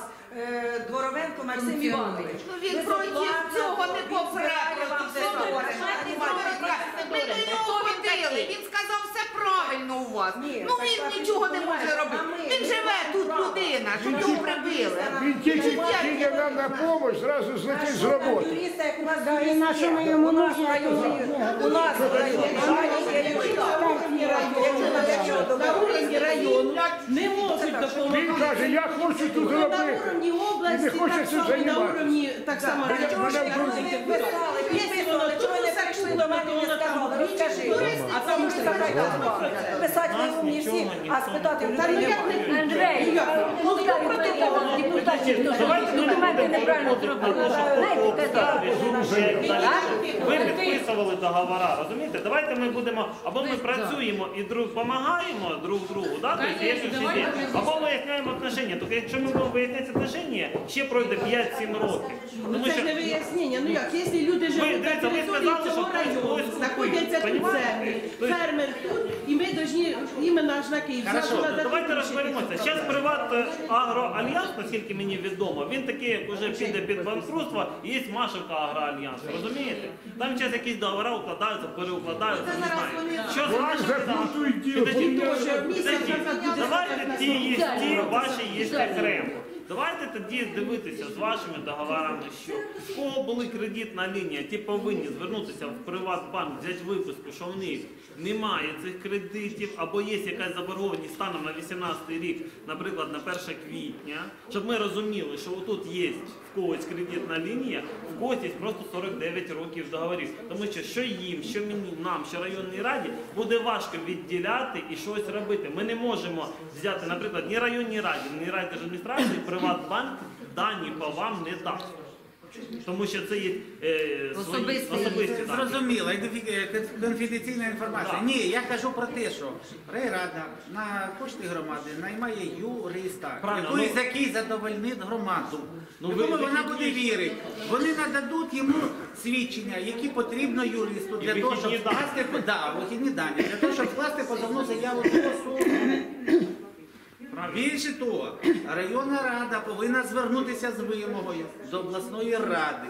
Дворовенко Максим Іванович. Ну він проти цього не поправив. Ми до нього ходили, він сказав, все правильно у вас. Ні, Ну так, він так, нічого не може робити. а ми Він живе тут людина, що його прибили. Він тільки піде нам на допомогу, зразу злетить з роботи. юриста, як у Да, і на що ми йому нужні, У нас в районі. На уровні району, не можуть допомогти. Він каже, я хочу тут Ну, на робити. Уровні І області не так цим само, на займатися. уровні так само. Мене- ви вдруг- не не прийшли до мене і не сказали? Розкажи. А тому що запитати Писати не умні всі, а спитати людей немає. Андрей, ну хто проти того Давайте? Ви підписували договора, розумієте? Давайте ми будемо, або ми працюємо і друг допомагаємо друг другу, да? Тобто, є Або виясняємо отношення. Тільки якщо ми будемо виясняти отношення, ще пройде 5-7 років. Ну Тому це що ж не вияснення. Ну як, якщо люди живуть на дивіться, ви території сказали, цього що хтось району, знаходяться тут понімаєте? землі, Тобто- фермер тут, і ми повинні іменно аж на Київ. Хорошо, Давайте гроші. розберемося. Зараз приват е, агроальянс, наскільки мені відомо, він такий, як вже піде під банкрутство, є Машевка агроальянс. Розумієте? Там зараз якісь договори укладаються, переукладаються, не знаю. Що з вашими. Давайте ті є ті, ваші є окремо. Давайте тоді дивитися з вашими договорами, що в кого були кредитна лінія, ті повинні звернутися в Приватбанк, взяти виписку, що в них немає цих кредитів, або є якась заборгованість станом на 18 рік, наприклад, на 1 квітня, щоб ми розуміли, що отут є в когось кредитна лінія, в когось є просто 49 років договорів. Тому що що їм, що мені, нам, що районній раді, буде важко відділяти і щось робити. Ми не можемо взяти, наприклад, ні районній раді, ні райдержадміністрації, Приватбанк дані по вам не дасть. Тому що це є е, свої Особисті. особисті дані. Зрозуміло, ідентифі- е, конфіденційна інформація. Да. Ні, я кажу про те, що райрада на кошти громади наймає юриста, Правильно, який, ну- який задовольнить громаду. Ну, якому ви- вона ви- буде вірити. Вони нададуть йому свідчення, які потрібно юристу І для того, щоб вихідні дані. скласти да, вихідні дані, для того, щоб скласти позовну заяву до суду. Більше того, районна рада повинна звернутися з вимогою до обласної ради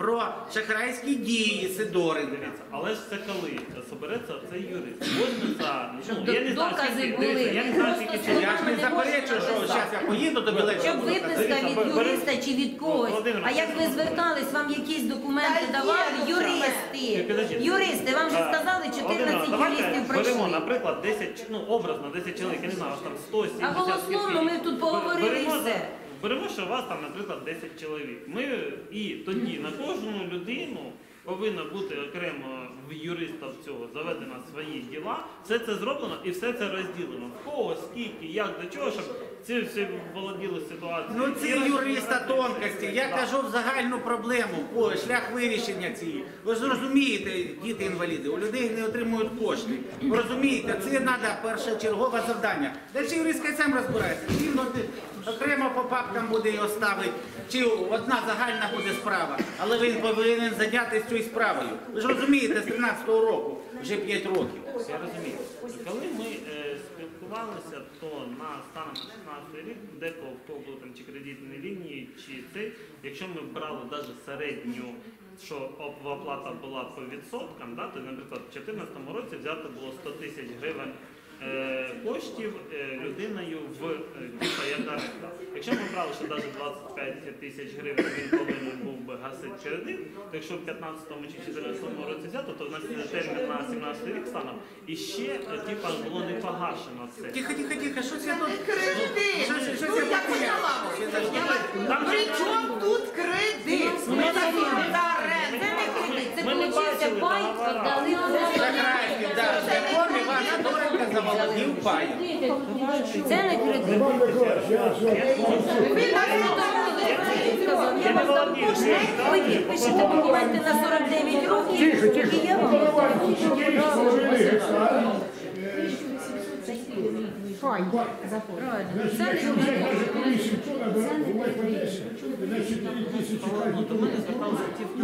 про шахрайські дії Сидоренка. Але ж це коли собереться цей юрист. Возьметься, ну, я не знаю, докази скільки, були, дивіться, я не знаю, скільки просто. Я ж не заперечую, що зараз я поїду до Білечка. Щоб виписка від юриста чи від когось. Володимир, А як ви звертались, вам якісь документи Та є давали? Юристи. Підождіть. Юристи, вам же А, сказали, Володимир, 14 давайте юристів Беремо, пройшли. наприклад, 10, ну, образно, 10 чоловік, я не знаю, там 170 А голословно ми тут поговорили і Беремо, все. Беремо, що у вас там, наприклад, 10 чоловік. Ми і тоді на кожну людину повинно бути окремо в юриста в цього заведено свої діла. Все це зроблено і все це розділено. В кого, скільки, як, до чого, щоб ці всі володіли ситуацією. Ну ці юриста тонкості. Я кажу в загальну проблему, по шлях вирішення цієї. Ви ж розумієте, діти інваліди, у людей не отримують кошти. Ви розумієте, це треба першочергове завдання. Далі юрист хай сам розбирається. Окремо по папкам буде його ставити, чи одна загальна буде справа, але він повинен зайнятися цією справою. Ви ж розумієте, з 13-го року, вже 5 років. Я розумію. Коли ми е, спілкувалися, то на станом на 16 рік, декого в кого були там чи кредитні лінії, чи це, якщо ми брали навіть середню, що оплата була по відсоткам, да, то, наприклад, в 2014 році взято було 100 тисяч гривень коштів е, людиною в е, типа. Якщо ми брали, що навіть 25 тисяч гривень він повинен був би гасити кредит, то якщо в 15 чи 14 році взято, то в нас термін на 17 рік станом. І ще е, типа було не погашено це. Тихо, тихо, тихо, що це тут? Кредит. Це- Ну, я поняла. При чому тут кредит? Ну, Це не кредит, це Ми не получився бачили байк, договора. дали Шахрайський, да, закони Іван Сидоренко. Це не кредит. Я нас не ви підпишете документи на 49 років, Тихо, тихо, і я вам 4,5 гектара. правильно. Це не Якщо взяти даже комісію, то набирати, буває по 10, на 4 тисячі кажуть, то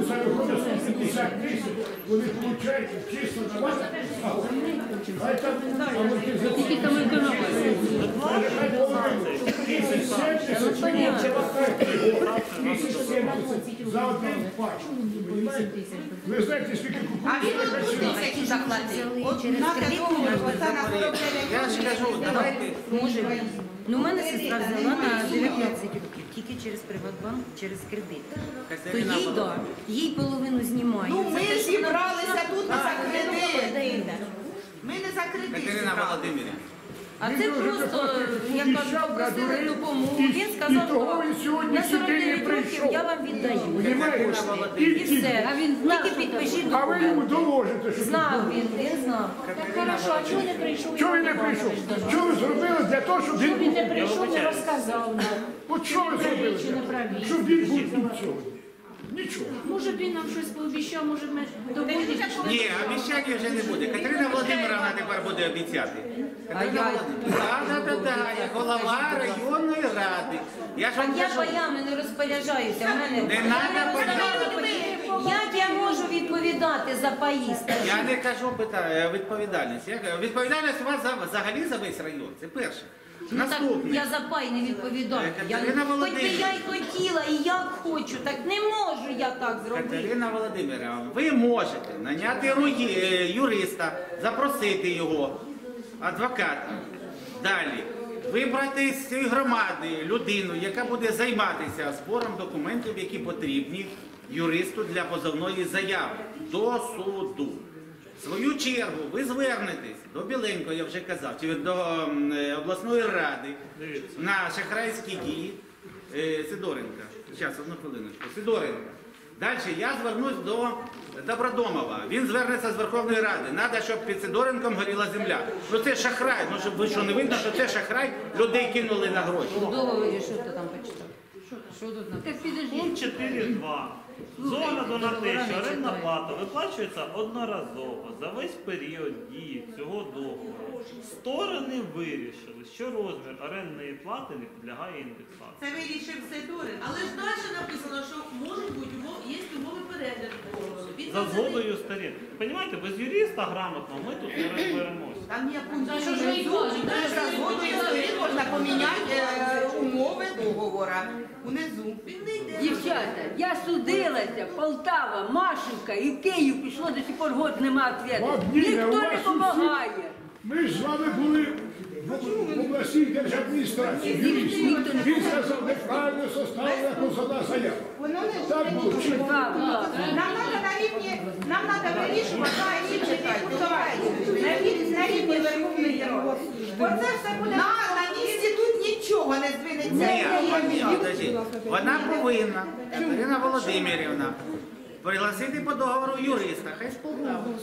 це виходить 150 тисяч, вони получають чисто на вас, а там амортизаційні. За один пачку. Ви знаєте, скільки А він кукурудзи? тисячу заплатив. От на такому оце на Я ж кажу, давайте. Може бути. Ну, у мене сестра взяла на 19 років, тільки через Приватбанк, через кредит. То їй, да, їй половину знімають. Ну, ми вона зібралися тут не за кредит. Ми не за кредит. Катерина. Володимирівна. А це просто, я кажу, попросили допомогу. Він сказав, того він сьогодні на сюди не 49 років прийшов. я вам віддаю. І І все. А він тільки підпишіть А ви йому доложите, що Знав він, він знав. Так хорошо, а чого не прийшов? Чого він не прийшов? Що ви зробили для того, щоб він Він був? не прийшов і розказав нам. От що ви зробили? Щоб він був тут сьогодні. Нічого. Може він нам щось пообіцяв, може ми доводимо. Ні, обіцяння вже не буде. Катерина Володимировна тепер буде обіцяти. Катерина Володимировна. Так, так, так, як голова районної ради. Я ж Так вам я кажу, паями не розпоряджаюся. В мене Не Я надо Як я можу відповідати за паї? скажіть? я не кажу питання, відповідальність. Я кажу, відповідальність у вас за, взагалі за весь район. Це перше. Ну так я за пай не відповідаю. Я, Катерина хоч би я й хотіла, і як хочу, так не можу я так зробити. Катерина Володимирівна, ви можете наняти руї- е, юриста, запросити його, адвоката. Далі. Вибрати з цієї громади людину, яка буде займатися збором документів, які потрібні юристу для позовної заяви до суду. В свою чергу ви звернетесь до Біленько, я вже казав, чи до е, обласної ради на шахрайські дії е, Сидоренка. Зараз, одну хвилиночку. Сидоренка. Далі я звернусь до Добродомова. Він звернеться з Верховної Ради. Треба, щоб під Сидоренком горіла земля. Ну це шахрай. Ну щоб ви що не видно, що це шахрай, людей кинули на гроші. Договорі що ти там почитав? Що тут написано? Пункт 4.2. З огляду на те, що орендна плата виплачується одноразово за весь період дії цього договору. Сторони вирішили, що розмір орендної плати не підлягає індексації. Це вирішив Сидорин. Але ж далі написано, що можуть бути умови, є умови перегляду договору. Він За згодою сторін. Понімаєте, без юриста грамотно ми тут не розберемося. Там є пункт що ж ви кажете? за згодою сторін можна поміняти е, умови договора. Унизу. Дівчата, я судилася, Полтава, Машівка і Київ пішло до сих пор год нема ответу. Ніхто не допомагає. Ми ж з вами були в обласній держадміністрації. Юрист. Він сказав, неправильно составлена позовна заява. Воно не Так було чи ні? Нам треба на рівні, нам треба вирішувати на рівні депутатів, на рівні, на рівні Верховної Ради. Оце все буде. На, на місці тут нічого не Ні, здвинеться. ні, подожди. Вона повинна, Катерина Володимирівна, пригласити по договору юриста. Хай з Полтави.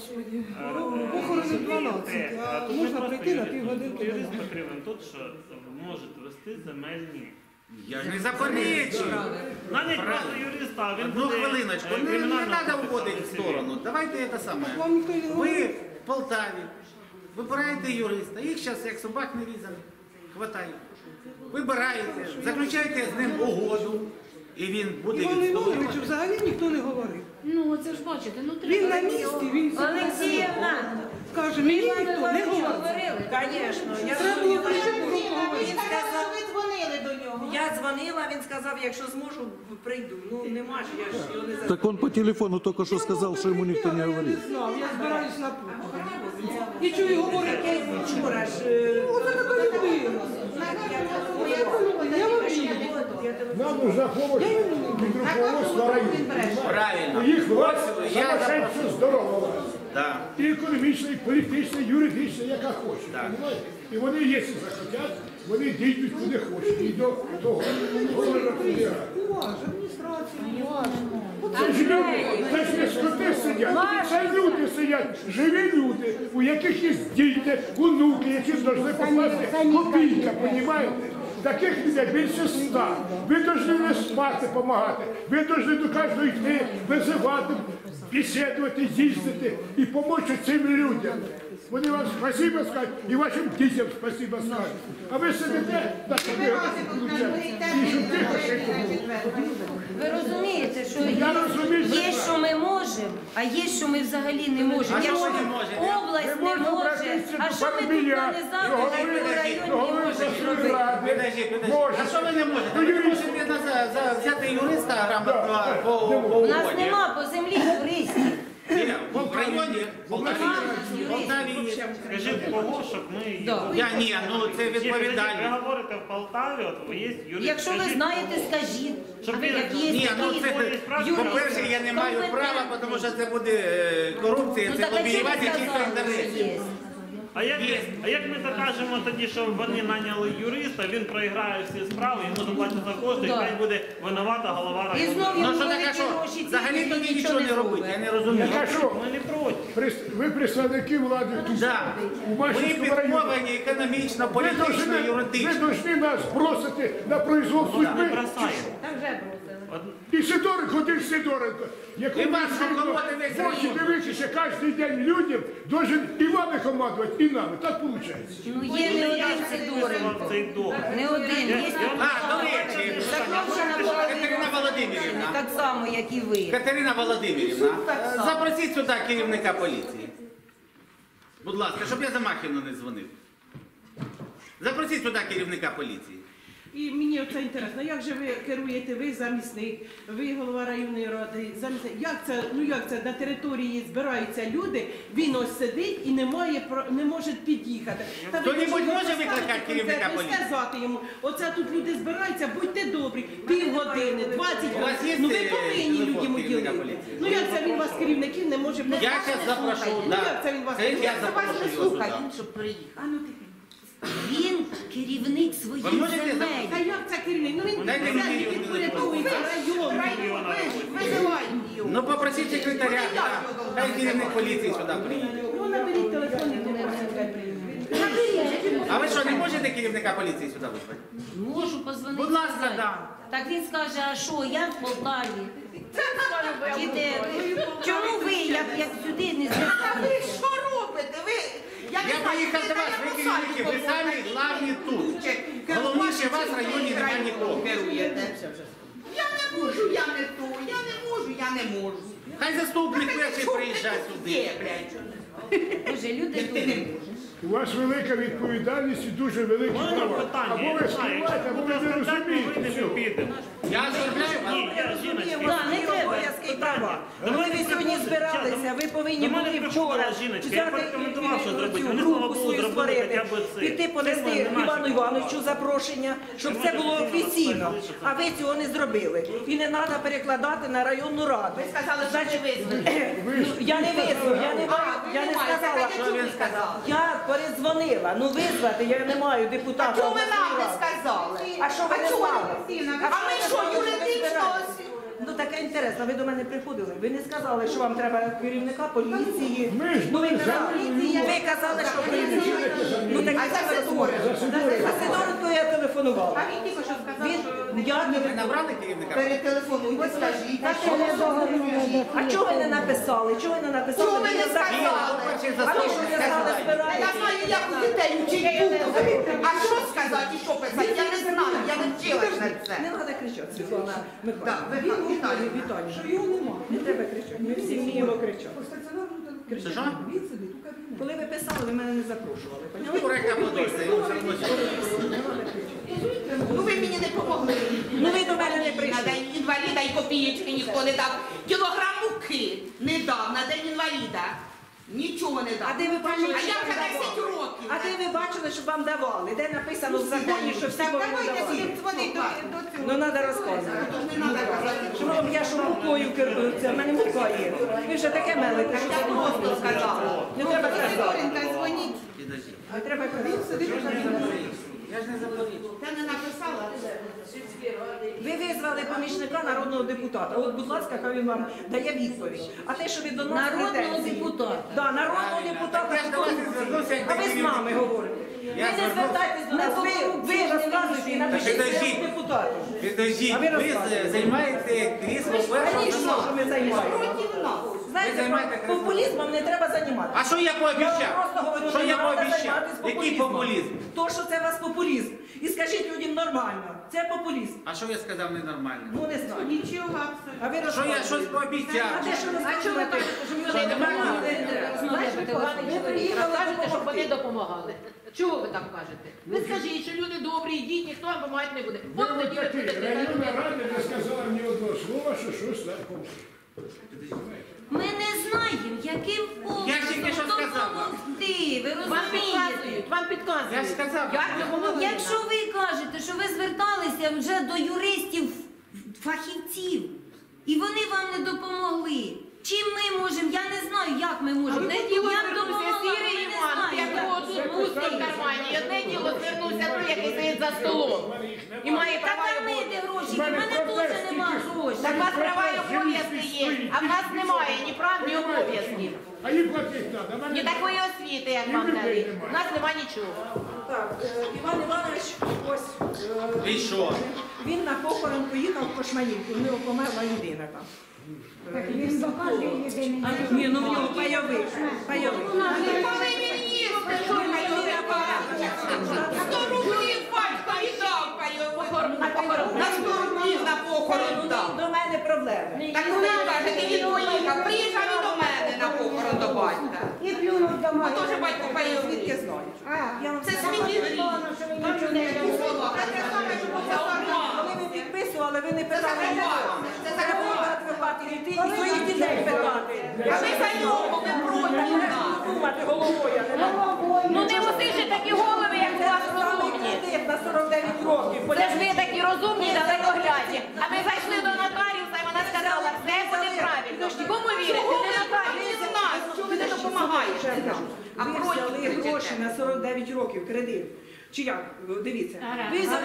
Похорони 12, а можна прийти на півгодинки. Юрист потрібен тут, що може вести земельні. Я ж не заперечую. Навіть просто юриста, а він Одну буде, хвилиночку, е, не, треба вводити в сторону. Давайте це саме. Ви в Полтаві вибираєте юриста, їх зараз як собак не різаних, хватає. Вибираєте, заключаєте з ним угоду, і він буде відстоювати. взагалі ніхто не говорив. Ну, це ж бачите, ну треба. Він на місці, він Олексіївна, каже, мені ніхто не говорив. Звісно, я Треба було дзвонила. прийти Він сказав, що ви дзвонили до нього. Я дзвонила, він сказав, якщо зможу, прийду. Ну нема ж, я ж його не за- Так он по телефону только что сказал, что ему никто не говорит. знав, я збираюсь на похорон. І чую, говорить, Вчора ж. е, оце така людина. Нам нужна помощь руководства району. У Їх власть я здорова. Да. І економічна, і політична, і юридична, яка хоче. Да. І вони, якщо захотять, вони дійдуть куди хочуть. І до того адміністрація. Це ж люди, це ж не скоти сидять. Це люди сидять, живі люди, у яких є діти, онуки, які повинні покласти копійка, понімаєте? Таких людей більше ста. Ви повинні не спати, допомагати. Ви повинні до кожного йти, визивати, бесідувати, їздити і допомогти цим людям. Вони вам спасибо скажуть і вашим дітям спасибо скажуть. А ви сидите, і щоб тихо ще Ви розумієте, що Я розумію, є, що що ми можемо, а є, що ми взагалі не можемо. А що Якщо ви область не може, обратитися а до що ми тут Парубія, на до голови- районі голови можемо обласної зробити? ради. Підожди, підожди. Може. А що ви не можете? Ви можете на- за- за- взяти юриста грамотного по, по У нас угоді. нема по землі юристів. Ні, в районі, в Полтаві, в Полтаві є. Скажіть кого, щоб ми її... Да. Я ні, ну це відповідальність. Ви відповідально. говорите в Полтаві, от є юрист. Якщо ви Скажіть, знаєте, скажіть. Щоб А ви- як є Ні, ну це, по-перше, я не маю права, тому що це буде е, корупція, Ну це так а чого ви що інтересів. є? А як, а як ми докажемо тоді, що вони наняли юриста, він проіграє всі справи, йому заплатять за кошти, Да. і хай буде винувата голова І району. знов Ну йому що що гроші, взагалі тоді нічого нічого не зроблять. я не розумію. Я що? Ми не проти. Прис- Ви представники влади тут. Да. У Ми Мачівському районі. підковані економічно, Ви політично, повинні, ви юридично. повинні нас бросити на произвол Ну, не судьби. бросаємо. І Сидоренко, один Сидоренко, якому І вас поколоти весь в очі район. дивитися кожен день людям, должен і вами командувати, і нами. Так виходить. Ну є не один Сидоренко. Цей. Не один, є А, до речі, Катерина Володимирівна. так само, як і ви. Катерина Володимирівна, е, запросіть сюди керівника поліції. Будь ласка, щоб я за Махіну не дзвонив. Запросіть сюди керівника поліції. І мені оце інтересно, як же ви керуєте, ви замісник, ви голова районної ради, замісник, як це, ну як це на території збираються люди, він ось сидить і не має про- не може під'їхати. Та ви Хто-небудь повинні може поставити викликати керівника і поліції? сказати йому, оце тут люди збираються, будьте добрі, півгодини, 20 У вас хвилин. є, Ну ви е, повинні телефон людям керівника уділити. поліції? Ну як це він вас керівників не може Я зараз запрошу, Ну да. як це він вас Це я керівник? запрошу його сюди. щоб приїхав. А ну. Він керівник Ви своїх можете земель. Та як це керівник? Ну він Дайте мені взагалі його підпорядковується району. Визивайте його. Ну попросіть секретаря, да. хай керівник поліції сюди приїде. Ну наберіть телефон і. А ви що, не можете керівника поліції сюди визвати? Можу позвонити. Будь ласка, сказати. да. Так він скаже, а що, я в Полтаві. Чому ви, як, як сюди не А ви що робите? Ви, я Я поїхав до вас, ви керівники, ви самі главні тут. Головніше вас в районі немає нікого. Я не можу, я не то, я не можу, я не можу. Хай заступник перший приїжджає сюди. Є, блядь. Боже, люди добрі. У вас велика відповідальність і дуже великі права. питання? Або ви не знаю, або ви не розумієте. підемо. Я вас? Ні, я жіночка. Да, не треба. обов'язки права. Коли ви сьогодні збиралися, ви повинні До мене були приходила вчора жіночка, я взяти порекомендував, що і- зробити. цю Вони, слава групу Богу, свою зробили створити, хоча б це. піти Це понести Івану Івановичу запрошення, щоб це було офіційно. А ви цього не зробили. І не треба перекладати на районну раду. Ви сказали, що не визвали. Ну, Я не визвав, я не я не сказала. Що він сказав? Я передзвонила. Ну визвати я не маю депутата. А чого ви нам не ради. сказали? А що ви не чого знали? А ми що, юридично? Ну таке інтересно, ви до мене приходили. Ви не сказали, що вам треба керівника поліції. Ми ж Ну ви казали, ви казали, що поліція. Ну так А за Сидоренко? За Сидоренко я телефонувала. А він тільки що сказав, Він що я Ви не набрали керівника? перетелефонуйте, скажіть. а чого ви не написали? Чого ви не написали? Чого ви не сказали? А ви що не стали Я збирати? знаю, як у дітей вчить букви. А що сказати і що писати? Я не знаю, я не вчилась на це. Не треба кричати, Світлана Да, Михайлівна. вітає. Що його нема. Не треба кричати. Ми всі вміємо кричати. Коли ви писали, ви мене не запрошували. поняли? Все одно. Ну ви мені не помогли. Ну ви до мене не На прийшли. день інваліда і копієчки ніхто не дав. Кілограм муки не дав на день інваліда. Нічого не дав. А де ви бачили, що я вам вже давали? років. А де ви бачили, щоб вам давали? Де написано в законі, що всі Так повинні давайте давати? будемо дзвонити до, до цього. Ну треба розказувати. Не треба казати. Що вам я що мукою керую, це в мене мука є. Ви вже таке мелите, що Я просто сказала. не треба казати. Дзвоніть. Не треба казати. Я ж не заплатив. Я не написала. Ви визвали помічника народного депутата. От, будь ласка, хай він вам дає відповідь. А те, що ви до нас Народного претензії- депутата. Да, народного депутата. Ж до вас і звернувся, А ви з нами говорите. Я ви не звертайтесь до нас, ви, ви розказуєте і напишіть підождіть. своєму депутату. Підождіть, А ви ви розказуєте. займаєте крісло Звісно, першого що. Проти нас. Знаєте, популізмом не треба займатися. А що я Я вам пообіцяв? просто говорю, Що не я треба пообіцяв? займатися Який популізм? То, що це у вас популізм. І скажіть людям нормально. Це популізм. А що я сказав ненормально? Ну не знаю. Нічого абсолютно. А ви Що я щось пообіцяв? А те, що розказуєте, що людей допомагали. Ви приїхали Кажете, щоб вони допомагали. Чого ви так кажете? Ви скажіть, що люди добрі, йдіть, ніхто вам допомагати не буде. Ви От тоді ви такі, будете районна рада не сказала ні одного слова, що щось так поможе. Ми не знаємо, яким Я ж тільки що вам. допомогти. Ви Вам розумієте? підказують, вам підказують. Я ж сказав. я допомогли? Якщо ви кажете, що ви зверталися вже до юристів, фахівців, і вони вам не допомогли. Чим ми можемо? Я не знаю, як ми можемо. Як звернувся допомогла, сірий не Іван, знаємо. якого тут пусто в кармані. І Одне діло звернувся той, який сидить за столом. І має права і обов'язки. де гроші? У мене теж нема грошей. Так у вас права і обов'язки є, а в нас немає ні прав, ні обов'язків. А їм платити треба. Ні такої освіти, як вам дали. У нас нема нічого. Так, е, Іван Іванович, ось. е, І що? Він на похорон поїхав в Кошманівку, в нього померла людина там. Так він кожної людини. Ні, ну в нього пайовий. пайовий. Ви Сто рублів батько віддав пайовий. На сто рублів на похорон дав. До мене проблеми. Так вона каже, ти він поїхав, приїжджав і до мене на похорон до батька. І плюнув до мене. теж батько пайовий. Звідки знаєш? Це ви не робите. Саме, що це одна. Коли ви підписували, ви не питали. Це. Треба йти і своїх дітей питати. А ми за нього, ми проти нас. Думати головою, а не. Ну не усі ж такі голови, як у вас розумні. на 49 років. Це ж ви такі розумні, далекоглядні. А ми зайшли до нотаріуса, і вона сказала, все буде правильно. Кому вірити? Не нотаріус. Ти нас, що ви не допомагаєш? А ви взяли гроші на 49 років кредит. Чи як? Дивіться. Ви за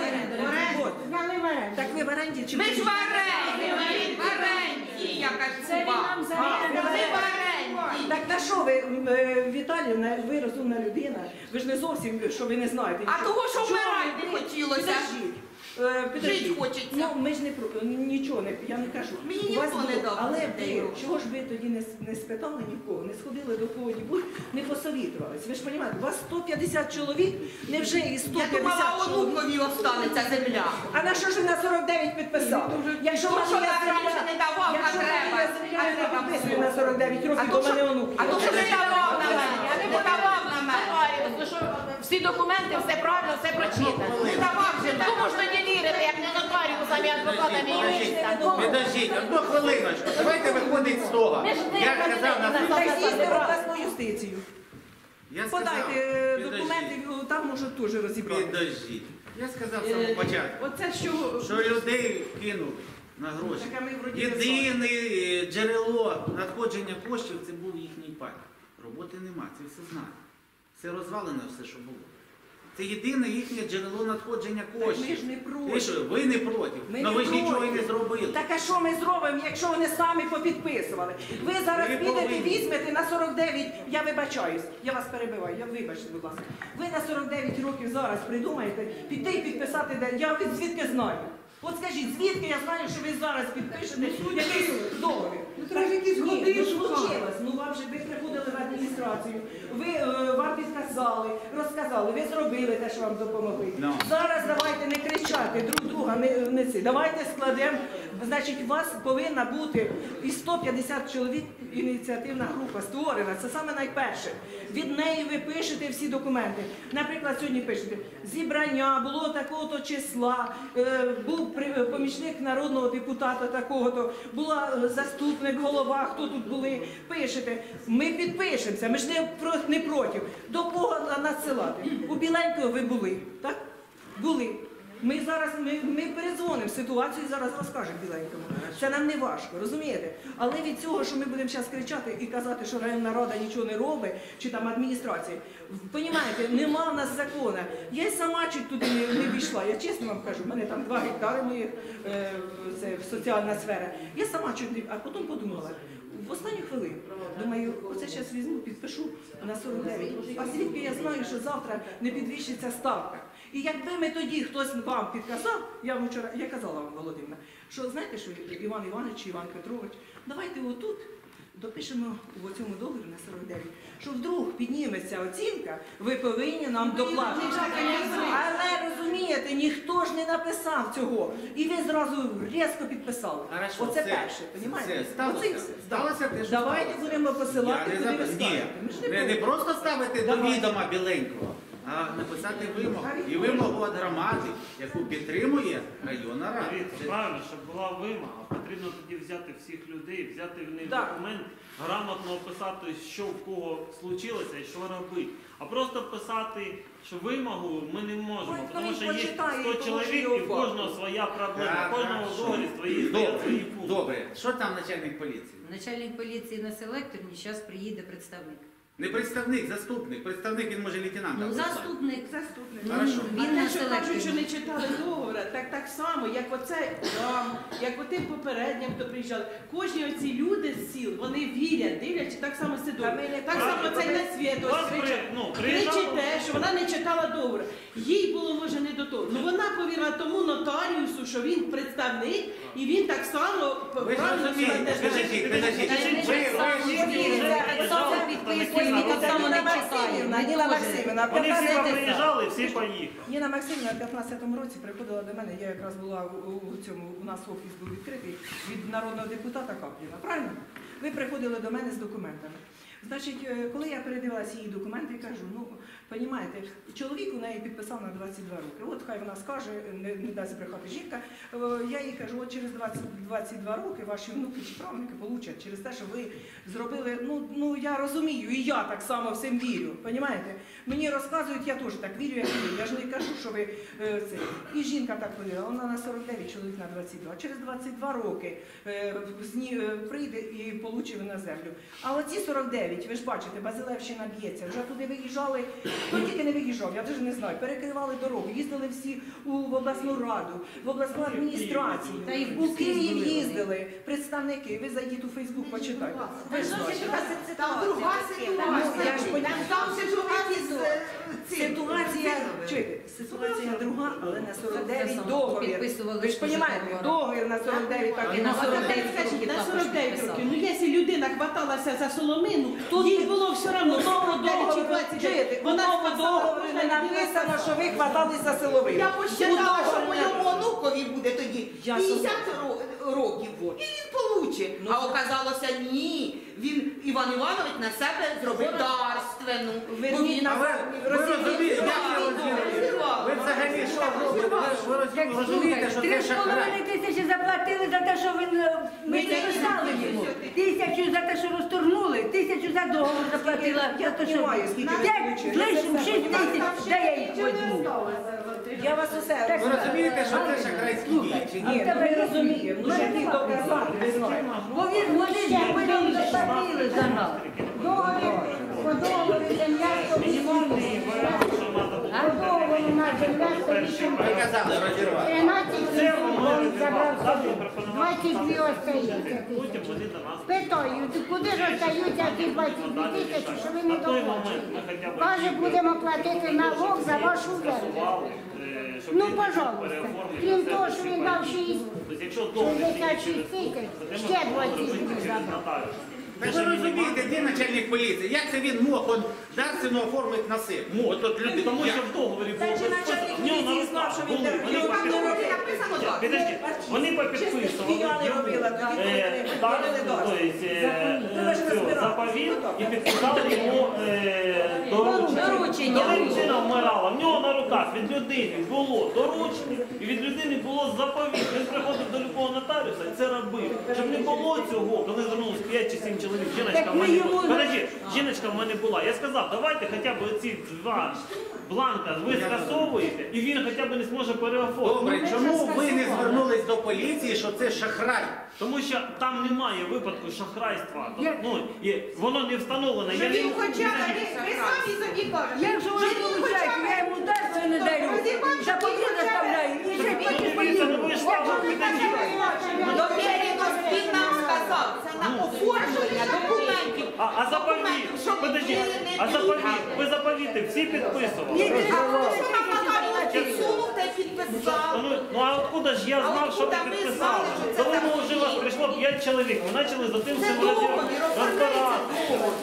От. Взяли в оренду. Так ви в оренді чи Ми ж в оренді, в оренді, я кажу Це він вам. нам за Ми в оренді. Так на що ви, е, Віталіївна, ви розумна людина, ви ж не зовсім, що ви не знаєте. А того, що вмирати хотілося. Підождіть. Е, підождіть. Хочеться. Ну, ми ж не про нічого не я не кажу. Мені У вас ніхто не було. дав Але ви, чого ж ви тоді не, с- не спитали нікого, не сходили до кого-небудь, не посовітувались? Ви ж розумієте, у вас 150 чоловік, невже із Я 150 думала, чоловік? онукові останеться земля. А на що ж ви на 49 підписали? Якщо То, в мене що земля- раніше не давав, а мене треба. є земля, А я треба підписую на 49 А років, то, до що, мене а то, що не давав на мене, а не подавав на мене. Нотаріус, ну що всі документи, все правильно, все прочитано. Не давав же. Кому ж тоді вірити, як не нотаріусам і адвокатам і юристам? Кому? Підождіть, одну хвилиночку. Давайте виходить з того. Ми ж не Я казав на Так їздьте в обласну юстицію. Я сказав, Подайте е, підождіть, документи, там можуть теж розібрати. Підождіть. Я сказав Е, самого початку, Оце що що людей кинув на гроші. Так, ми вроді не Єдине е, джерело надходження коштів це був їхній пай. Роботи нема, це все знають. Все розвалене, все, що було. Це єдине їхнє джерело надходження ми ж не проти. Ви що, ви не проти? Ми Ну не ви ж нічого і не зробили. Так а що ми зробимо, якщо вони самі попідписували? Ви зараз Ви підете, повинні. візьмете на 49, я вибачаюсь, я вас перебиваю, я вибачте, будь ласка. Ви на 49 років зараз придумаєте піти і підписати де. Я від звідки знаю? От скажіть, звідки я знаю, що ви зараз підпишете якийсь договір? Ну, треба якісь годи ну, случилось. Ну вам же ви приходили в адміністрацію, ви е, вам підказали, розказали, ви зробили те, що вам допомогли. Ну. Зараз давайте не кричати друг друга, не, не ці. Давайте складемо. Значить, у вас повинна бути і 150 чоловік ініціативна група створена. Це саме найперше. Від неї ви пишете всі документи. Наприклад, сьогодні пишете зібрання було такого-то числа, е, був помічник народного депутата такого-то, була е, заступник, голова, хто тут були. Пишете. Ми підпишемося. Ми ж не не проти. До кого надсилати? У Біленького ви були, так? Були. Ми зараз ми, ми передзвонимо ситуацію і зараз розкажемо біленькому. Це нам не важко, розумієте? Але від цього, що ми будемо зараз кричати і казати, що районна рада нічого не робить, чи там адміністрація, понімаєте, нема в нас закону. Я сама чуть туди не, не війшла. Я чесно вам кажу, в мене там два гектари моїх, е, це соціальна сфера. Я сама чуть а потім подумала. В останню хвилину думаю, оце зараз візьму, підпишу на 49. А звідки я знаю, що завтра не підвищиться ставка? І якби ми тоді хтось вам підказав, я вчора я казала вам, Володимирна, що знаєте, що Іван Іванович Іван Петрович, давайте отут допишемо в цьому договорі на 49, що вдруг підніметься оцінка, ви повинні нам доплатити. Але розумієте, ніхто ж не написав цього. І ви зразу різко підписали. Хорошо, Оце все, перше, розумієте? все, сталося. Оце все. Сталося те, що Давайте сталося. будемо посилати, Я не куди ви заб- скажете. Ми ж не не, не проти. просто ставити до Давайте. відома біленького, а написати вимогу. І вимогу від громади, яку підтримує районна рада. Дивіться, правильно, щоб була вимога, потрібно тоді взяти всіх людей, взяти в них Так. документ, грамотно описати, що в кого случилося і що робити. А просто писати, що вимогу ми не можемо, Ой, тому що є почитає, 100 і чоловік, і в його кожного своя проблема, Так, в кожного в договорі свої пункти. добре. Що там начальник поліції? Начальник поліції на селекторні, зараз приїде представник. Не представник, заступник. Представник він може лейтенанта. Ну, послати. заступник. Заступник. Хорошо. Він а на те, що кажуть, що не читали договора, так так само, як оце вам, як отим попереднім, хто приїжджали. Кожні оці люди з сіл, вони вірять, дивлячись, так само не Так само цей на світ Вас при- ну, Кричить те, що вона не читала договор. Їй було може не до того. Ну вона повірила тому нотаріусу, що він представник, і він так само Ви ж правильно розумієте, себе підождіть, підождіть. Скажіть, Ви- що ви- сам повірив, так само підписує, він так само не читає. Ніна, Ніна Максимівна, Вони всі 15 приїжджали, всі поїхали. Ніна Максимівна в 15-му році приходила до мене, я якраз була у, у цьому, у нас офіс був відкритий від народного депутата Капліна, правильно? Ви приходили до мене з документами. Значить, е, коли я передивилася її документи, я кажу, ну, розумієте, чоловік у неї підписав на 22 роки. От хай вона скаже, не, не дасть брехати жінка. Е, Я їй кажу, от через 20, 22 роки ваші внуки чи правнуки получать через те, що ви зробили, ну, ну я розумію, і я так само всім вірю, розумієте? Мені розказують, я теж так вірю, як ви. Я ж не кажу, що ви е, це. І жінка так повірила, вона на 49, чоловік на 22. Через 22 роки е, прийде і получив на землю. А оці 49, ви ж бачите, Базилевщина б'ється. Вже туди виїжджали, хто тільки не виїжджав, я вже не знаю. Перекривали дорогу, їздили всі у в обласну раду, в обласну адміністрацію. Та і в у Київ Києві їздили представники. Ви зайдіть у Фейсбук, почитайте. Ви ж знаєте. Там друга Ну, ж ситуація. Там ще друга цим. Ситуація, чуєте, ситуація друга, але на 49 договір. Ви ж розумієте, договір на 49 так і І на на 49 49. років На 49 років. Ну, якщо людина хваталася за соломину, то їй було все одно У 49 чи договорі, 29. чуєте, у Вона тому сказала, договорі не написано, що ви хваталися силовим. Я У посчитала, що моєму онукові буде тоді 50 ро- років. І він получить. Ну, А оказалося, ні. Він Іван Іванович на себе зробив дарственну. Верніть А ви, ви розумієте? Ви взагалі що робите? Ви, ви роз- розумієте, що Три це з шахрай? половиною тисячі заплатили за те, що він е, ми не писали йому. Тисячу за те, що розторгнули, тисячу за договор заплатила. Я те, що скільки ви п'ять лишнім, шість тисяч, де я їх возьму? Я вас усе Ви розумієте, що це шахрайські дії чи ні? Ні, ми розуміємо, ну які доказати, не знаю. Бо він вони ж мільйон заплатили за нас. Договір, по договору земля 180 По договору на земля 180 Ви розірвати. 13 тисяч він забрав собі. 22 остається. Питаю, куди ж остаються ті 22 тисячі, що ви не доплачуєте? ми Каже, будемо платити налог за вашу землю. Щоб Ну, він пожалуйста. переоформив Крім того, що він дав питання. 6 Тобто, якщо діє 66 через тисяч, ще 20 тисяч через нотаріуса. Ви розумієте, де начальник поліції? Як це він мог он дарственно оформити на себе? Ну, от, от люди, тому що в договорі було прописано, в нього на руках були, вони попідписували. Підожди, вони попідписували робила, тоді е, так, не е, ж цю розбирали. заповіт і підписали йому е, доручення. Доручення. Вмирала, в нього на руках від людини було доручення і від людини було заповіт. Він приходив до любого нотаріуса і це робив. Щоб не було цього, коли звернулось 5 чи 7 чоловік, жіночка в мене була. Подожди, жіночка в мене була. Я сказав, давайте хоча б оці два бланка ви скасовуєте, і він хоча б не зможе переоформити. Добре, чому ви не звернулись до поліції, що це шахрай? Тому що там немає випадку шахрайства. Ну, і воно не встановлено. Я Він не- хоча б, ви самі собі кажете. Як же вони получають? хоча б- Я йому дарство не даю. Б- заставляю. І ще потім поїду. Він нам сказав, це на оформлення документів. А, а заповіт, Документів, щоб подожди, ви не а заповіт, ви заповіти всі підписували? Ні, А хто ж нам нотаріус підсунув та й підписав? Ну, ну а откуда ж я знав, що ви откуда ми підписали? знали, що це Коли ми так вже є? вас прийшло 5 чоловік, ми почали за тим Це всім договір, розбиратися. оформляється.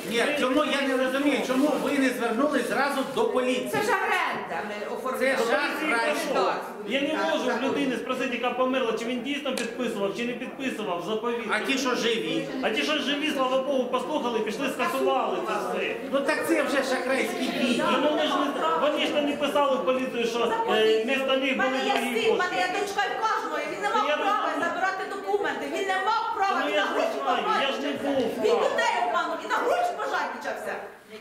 Ні, чому я не розумію, чому ви не звернулись зразу до поліції? Це ж оренда ми Це оформляємо. шахрайство. Я не можу в людини спросити, яка померла, чи він дійсно підписував, чи не підписував заповіт. А ті, що живі? А ті, що живі, слава Богу, послухали, пішли, скасували це все. Ну так це вже шахрайські дії. Ну, вони ж не, вони ж там не писали в поліцію, що е, місто них були мене є другі син, в мене кошти. є дочка в кожного, і він не мав Я права забирати забирати документи, він не мав права, Ну, він я на не знаю, я ж не був Він там. людей обманув, він на гроші пожадничався.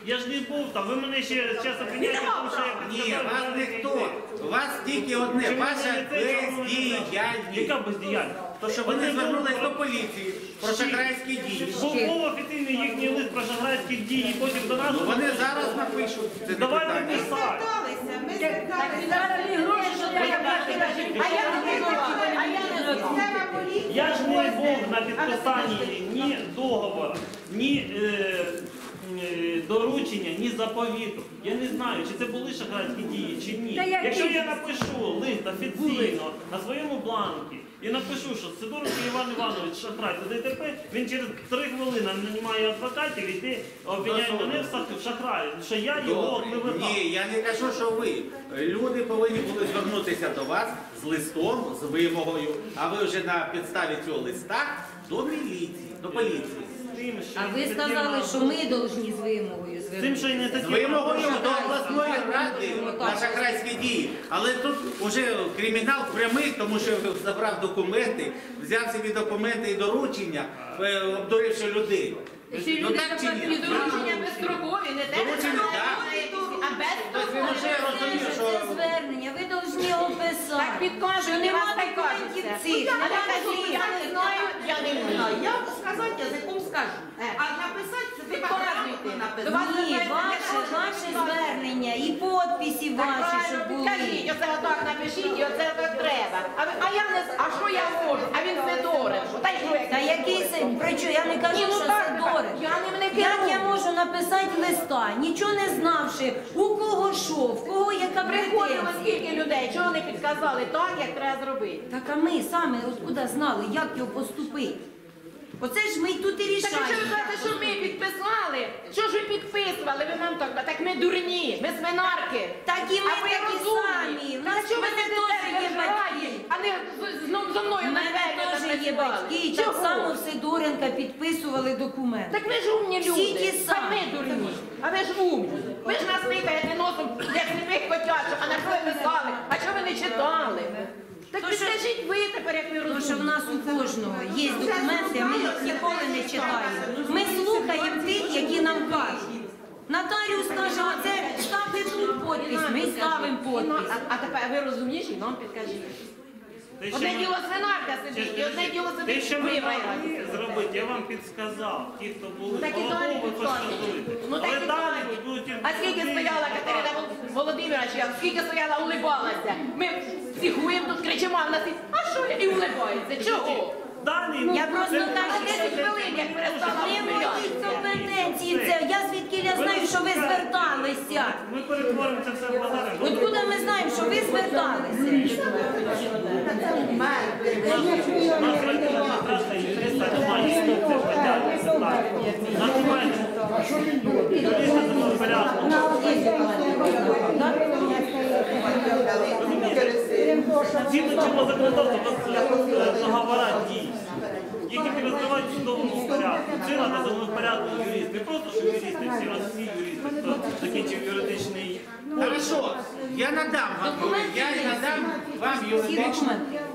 Я ж не був там, ви мене ще часто прийняєте, тому що я Ні, вас що ніхто. У вас тільки одне, Чи ваша ви не це, чому ви не знаєте? бездіяльність. Яка бездіяльність? То, що вони звернулись до поліції про шахрайські дії. Був, був офіційний їхній лист про шахрайські дії, потім до нас. Ну вони зараз напишуть. Це не Давайте питання. Ми писати. зверталися, ми зверталися. А я не знаю, а я не. Місцева поліція. Я ж не був на підписанні ні договору, ні е, е, доручення, ні заповіту. Я не знаю, чи це були шахрайські дії, чи ні. Та? Якщо я напишу лист офіційно на своєму бланку і напишу, що Сидоренко Іван Іванович шахрай туди ДТП, він через три хвилини нанімає адвокатів і ти обвиняє мене в сах- в шахраї, що я його Добре. Ні, я не кажу, що ви. Люди повинні були звернутися до вас з листом, з вимогою, а ви вже на підставі цього листа до міліції, до поліції. Тим, що А ви сказали, що ми повинні з вимогою З тим, що вимогою до обласної ради на шахрайські дії. Але тут вже кримінал прямий, тому що забрав документи, взяв собі документи і доручення, е, обдуривши людей. Ну так чи ні? доручення безстрокові, не те, що так. а Тобто вже безстрокові. розуміє, Це звернення, ви повинні описати. Так підкажуть, не вас так документів Я не кажу, я не знаю, я не знаю. Я сказати язиком скажу. Е. А написати це треба грамотно написати. Ні, ваше, ваше звернення і підписи Так ваші, щоб були. оце отак напишіть, і оце так треба. А, ви- а я не з- а що я можу? А він Федоренко. Та й що я Та який це, причому я не кажу, Ні, ну що так, це так, я не керую. можу написати листа, нічого не знавши, у кого що, в кого яка Приходило претензія. скільки людей, чого не підказали так, як треба зробити. Так а ми самі откуда знали, як його поступити? Оце ж ми тут і Так якщо ви рішаємо. кажете, що ми підписали, що ж ви підписували? Ви нам так, так ми дурні, ми свинарки. Так і ми а ви такі самі. У Так що ви не мене теж є батьки. а не з- зо мною У на мене двері теж є працювали. батьки, і так Чого? само в Сидоренка підписували документи. Так ви ж умні люди. Всі ті А самі. ми дурні. А ви ж умні. Ви ж нас никаєте носом, як сліпих котят, а на що ви писали? А що ви не читали? Так підкажіть ви тепер, як ви Тому що в нас у кожного є документи, ми їх ніколи не читаємо. Ми слухаємо тих, які нам кажуть. Нотаріус каже, а це ставте тут подпись, ми ставимо подпись. А, а тепер ви розумніші, нам підкажіть. Одне діло свинарка сидить, і одне діло Те, що ви райраді. зробити, я вам підсказав, ті, хто були, Так і далі Богу, ви. Ну так Але далі далі. тут будуть А скільки стояла Катерина Вол- Володимирович, я скільки стояла, улибалася. Ми психуємо тут, кричимо, а в нас і, а що я? І улибається. Чого? Далі, Я просто це- 10 хвилин, як перестала Не мої компетенції це. Я звідки я знаю, що ви зверталися. Ми перетворимо це все в базар. Откуда ми знаємо, що ви зверталися? Нас адміністрація юриста немає інструкції немає юриста чому законодавство просто договора дій, які розкривають в судовому порядку. Це треба законопорядку юрист. Не просто, що юристи, всі у нас всі юристи, хто закінчив юридичний Хорошо, я надам вам, я надам вам юридичну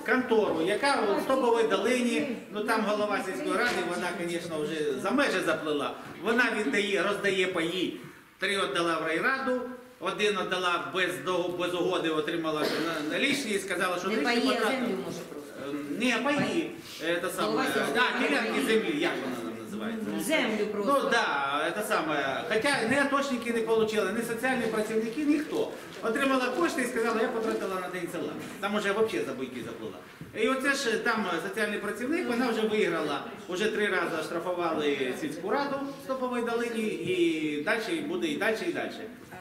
контору, яка в Стоповій долині, ну там голова сільської ради, вона, звісно, вже за межі заплила. Вона віддає, роздає паї. Три віддала в райраду, один віддала без, без угоди, отримала на- налічні і сказала, що Не паї, землю може просто. Ем, паї. Це саме, ради. ділянки землі, як вона називається? Землю Ну да, это самое. Хоча ні аточники не отримали, ні соціальні працівники, ніхто. Отримала кошти і сказала, я потратила на день села. Там уже взагалі за бойки заплила. І оце ж там соціальний працівник, вона вже виграла. Уже три рази штрафували сільську раду в Стоповій долині і далі буде і далі, і далі.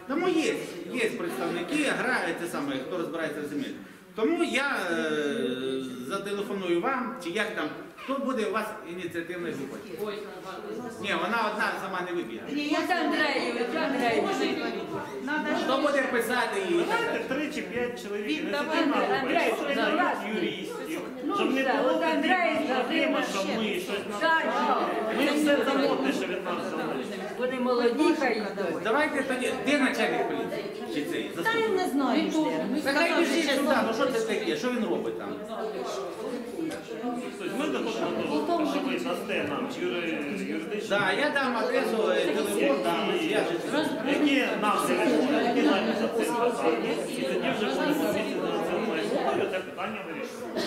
Тому є, є представники, грають це саме, хто розбирається в землі. Тому я е, зателефоную вам, чи як там, хто буде у вас ініціативною групою. Ні, вона одна сама не вибігає. Ось Андреєвич, Андреєвич. Хто буде писати її? Давайте три чи п'ять чоловік. Віддавайте, власне. юристів, Ну, щоб не було от тоді Андрей, проблеми, що ми щось напишемо. Ми все дамо що від нас залежить. Вони молоді, хай йдуть. Давайте тоді, де начальник поліції? Чи цей Та я не знаю. де. Біжить сюди, ну що це таке? Що він робить там? Ми доходимо до того, що ви дасте нам юри- юридичні Да, я дам адресу, е, телефон, дам, зв'яжеться. які нам телефони, які нам за цим питання, і тоді вже будемо місяці на це питання вирішувати.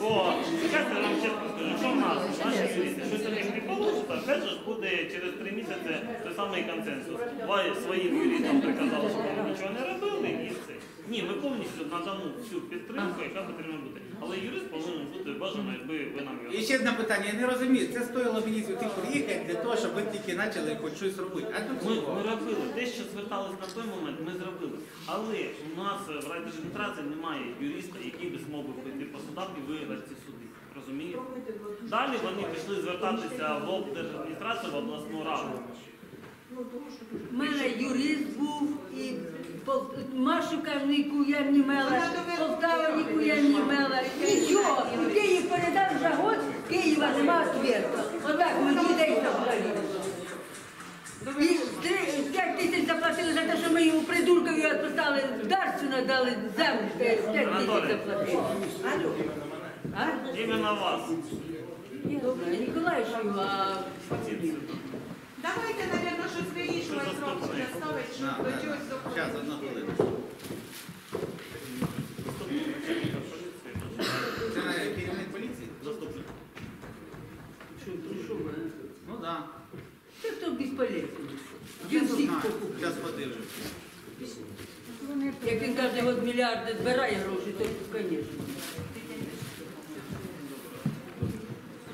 Бо, я вам чесно скажу, якщо в нас? Наші юристи щось у них не вийде, опять же ж буде через три місяці той самий консенсус. Своїм юристам приказали, що вони нічого не робили, і все. Ні, ми повністю надамо всю підтримку, яка потрібна бути. Але юрист повинен бути бажано, якби ви нам його. І ще одне питання, я не розумію, це стоїло мені сюди приїхати для того, щоб ви тільки почали хоч щось робити. А тут Ми, ми робили те, що звертались на той момент, ми зробили. Але у нас в райдержадміністрації немає юриста, який би змог би прийти по судам і виграти ці суди. Розумієте? Далі вони пішли звертатися в облдержадміністрацію, в обласну раду. У мене юрист був і Машука ніку я не мела, Полтава ніку я не мела. Нічого. Київ передав вже год, Києва нема світу. Отак ми дітей забрали. І три- п'ять тисяч заплатили за те, що ми йому придуркові відписали, дарцю надали землю, п'ять тисяч заплатили. А? Іменно вас. Ніколай Шуйва, а Давайте, мабуть, щось вирішувати, срочно ставити, щоб до чогось Зараз. Це не керівник поліції? Заступник. Ну так. Да. це хто безполезний. Він всіх. Зараз. Як він каже, от мільярди збирає гроші, то, звісно.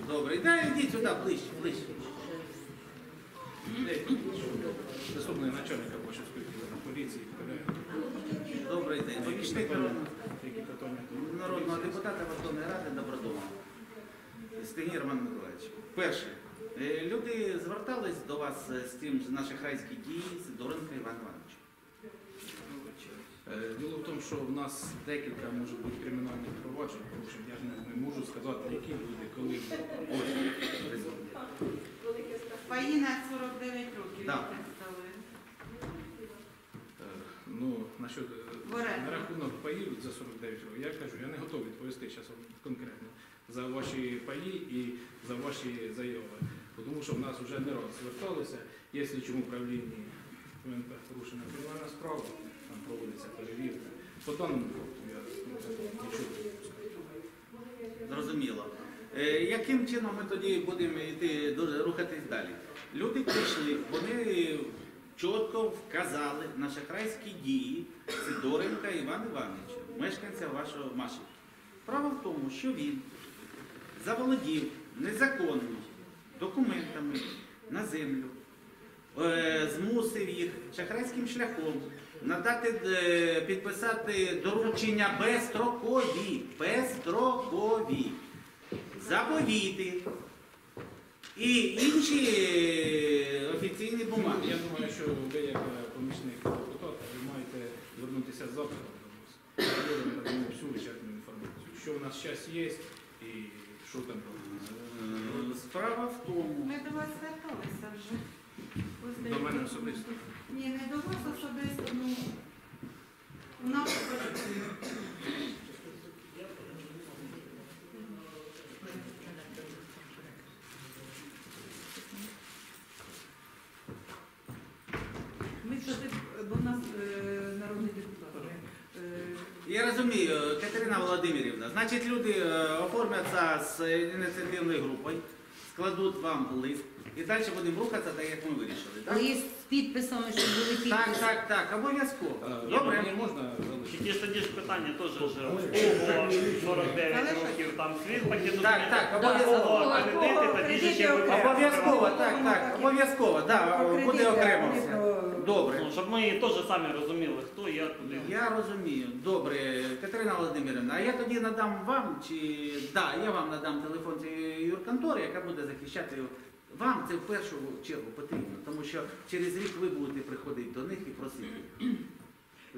Добре, да, йдіть сюди, ближче, ближче. Заступник начальника Бочівської поліції. Добрий день. Помічник народного- народного депутата Верховної Ради Добродома. Стегнір Роман Миколаївич. Перше. Е, Люди звертались до вас з тим, що наші хайські дії Сидоренко Іван Іванович. Е, Діло в тому, що в нас декілька може бути кримінальних проваджень, порушень. Я ж не, можу сказати, які люди, коли. Паїна 49 років. Да. Е, Ну, насчет, на рахунок паїв за 49 років, я кажу, я не готовий відповісти зараз конкретно за ваші паї і за ваші заяви. Тому що в нас вже не раз зверталися, є в слідчому управлінні ВНП порушена кримінальна справа, там проводиться перевірка. По даному факту я нічого не. Зрозуміло. Е, Яким чином ми тоді будемо йти рухатись далі? Люди прийшли, вони чітко вказали на шахрайські дії Сидоренка Івана Івановича, мешканця вашого Маші. Право в тому, що він заволодів незаконно документами на землю, е, змусив їх шахрайським шляхом надати, е, підписати доручення безстрокові, безстрокові, заповіти і інші е, офіційні бумаги. Я думаю, що ви як е, помічник депутата, ви маєте звернутися з запитом до нас. Ми надамо всю вичерпну інформацію, що у нас зараз є і що там робиться. Е, Справа в тому. Ми до вас зверталися вже. Ось До мене особисто. Ні, не до вас особисто, ну, у нас Ми завжди, бо в нас е, народний депутат. Е, Я розумію, Катерина Володимирівна, значить люди е, оформляться з ініціативною групою, складуть вам лист і далі будемо рухатися, так як ми вирішили. Так, Лист з підписами, щоб були підписи. так, так, так обов'язково. Е, Добре. Мені можна? Тільки ж тоді ж питання теж вже кого 49 років там світ пакет Так, так, обов'язково. кредити, тоді ще Обов'язково, так, так, обов'язково, да, буде окремо все. Добре. Ну, щоб ми теж самі розуміли, хто я куди. Я розумію. Добре, Катерина Володимирівна, а я тоді надам вам, чи да, я вам надам телефон цієї юрконтори, яка буде захищати вам це в першу чергу потрібно, тому що через рік ви будете приходити до них і просити.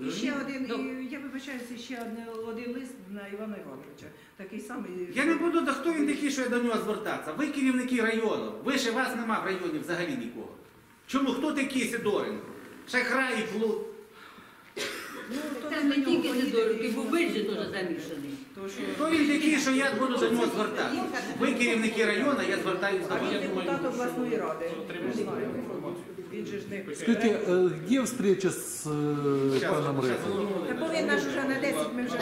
І ще один, і, я вибачаюся, ще один, один лист на Івана Івановича. Такий самий. Я не буду, да хто він такий, що я до нього звертатися. Ви керівники району. Ви ще вас нема в районі взагалі нікого. Чому? Хто такий Сидоренко? Шахрай і плут. Там не тільки Сидоренко, бо Бильжі теж замішаний. Хто він такий, що я буду до нього звертатися? Ви керівники району, я звертаюся до А він вас. депутат обласної ради. Він же ж не... Где встреча с э, паном Рефом? Та повинен наш вже на 10, ми вже...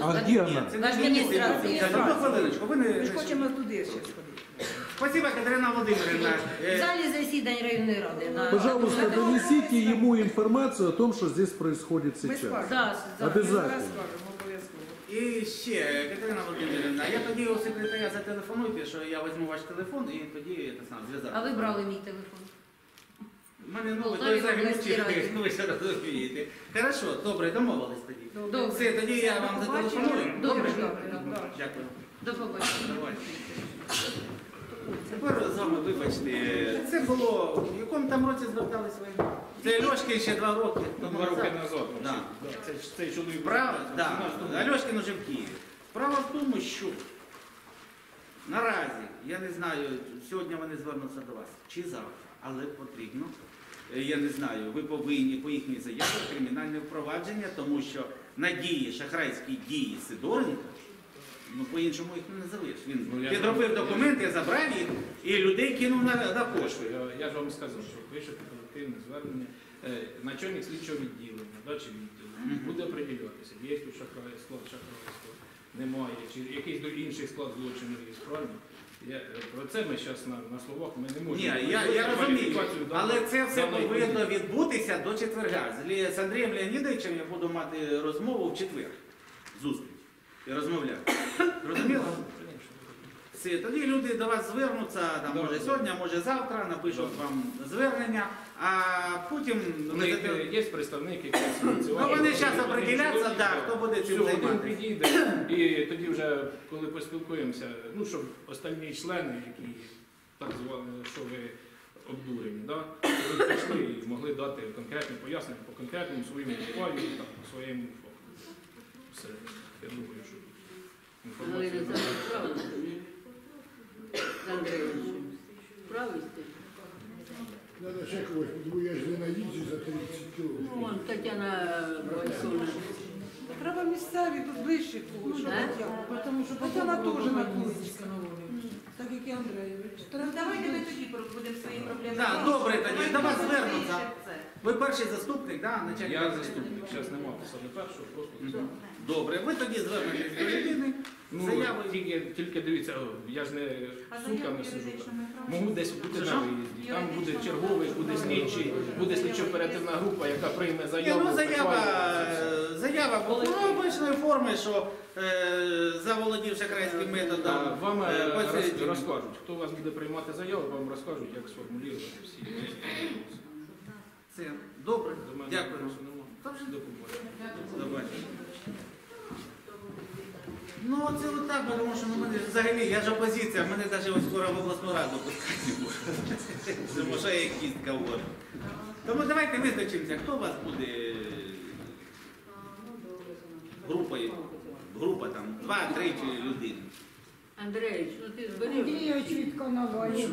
А где она? Це В міністр. Одну хвилиночку, ви Ми ж хочемо туди ще сходити. Спасибо, Катерина Володимирівна. В залі засідань районної ради. на- Пожалуйста, донесите ему информацию о том, что здесь происходит Ми сейчас. скажемо. Да, да. Обязательно. Скажемо, обов'язково. І ще, Катерина Володимирівна, я тоді у секретаря зателефонуйте, що я візьму ваш телефон і тоді це сам зв'язок. А ви брали мій телефон? У мене новий, Полтаві той раді. ви ж розумієте. Хорошо, добре, домовились тоді. Добре. Все, тоді я вам зателефоную. Добре. Дякую. До побачення. Давай. Тепер з вами, вибачте, це було, в якому там році звертались ви? Це Альошки ще два роки. тому Два роки назад. Да. Да, Це ж чоловік. Право, да. Альошкін уже в Києві. Справа в тому, що наразі, я не знаю, сьогодні вони звернуться до вас чи завтра, але потрібно, е, я не знаю, ви повинні по їхній заяві кримінальне впровадження, тому що на дії, шахрайські дії Сидоренка, ну по-іншому їх не назовеш. Він Ну, я підробив ж- документи, забрав їх і людей кинув на, на кошти. Я, я ж вам сказав, що пишете колективне звернення, е, начальник слідчого відділення, да, чи відділу, Мгм. буде определятися, є тут шахрай, склад шахрайства, немає, чи якийсь до- інший склад злочину є, правильно? Я, е, про це ми зараз на, на словах ми не Ні, можемо. я, я розумію, кваліфікацію але це все даної повинно події. відбутися до четверга. З Лі- З Андрієм Леонідовичем я буду мати розмову в четвер. Зустріч. І розмовляти. Розуміло? Тоді люди до вас звернуться, там, може сьогодні, може завтра, напишуть вам звернення, а потім У ви них е, є представник, який ініціював. Ну, вони Один определяться, да, хто буде цим все, один займатися. підійде, і тоді вже, коли поспілкуємося, ну, щоб остальні члени, які так звали, що ви обдурені, да, ви прийшли і могли дати конкретні пояснення по конкретному своєму там, по своєму факту. Все, я думаю, що інформація. Надо ще когось, бо я ж не наїжджу за 30 кілометрів. Ну, вон Тетяна Бойсона. Треба місцеві тут ближче когось, щоб Да? Тетяна, тому що Тетяна теж на курсі. Так як і Андреєвич. Ну, Давайте ми тоді будемо свої проблеми. Да, добре тоді, до вас звернуться. Ви перший заступник, да, начальник? Я заступник, зараз нема посади першого, просто Мгм. Добре, ви тоді звернетесь до людини, Ну, заяви. тільки, тільки дивіться, я ж не не сижу. там. Можу десь бути на виїзді. Там буде черговий, буде слідчий, буде слідчо-оперативна група, яка прийме Ні, заяву. ну заява, прихвалює. е, заява була обичної форми, що е, заволодів шахрайським методом. А Вам е, е, роз- розкажуть, хто вас буде приймати заяву, вам розкажуть, як сформулювати всі. Це добре, дякую. Ну це отак, тому що ну, мене ж взагалі, я ж опозиція, мене навіть ось скоро в обласну раду пускати буде. Тому що я кістка говорю. Тому давайте визначимося, хто у вас буде групою, група там, два-три людини. Андрійович, ну ти збери. Андрію чітко на волі.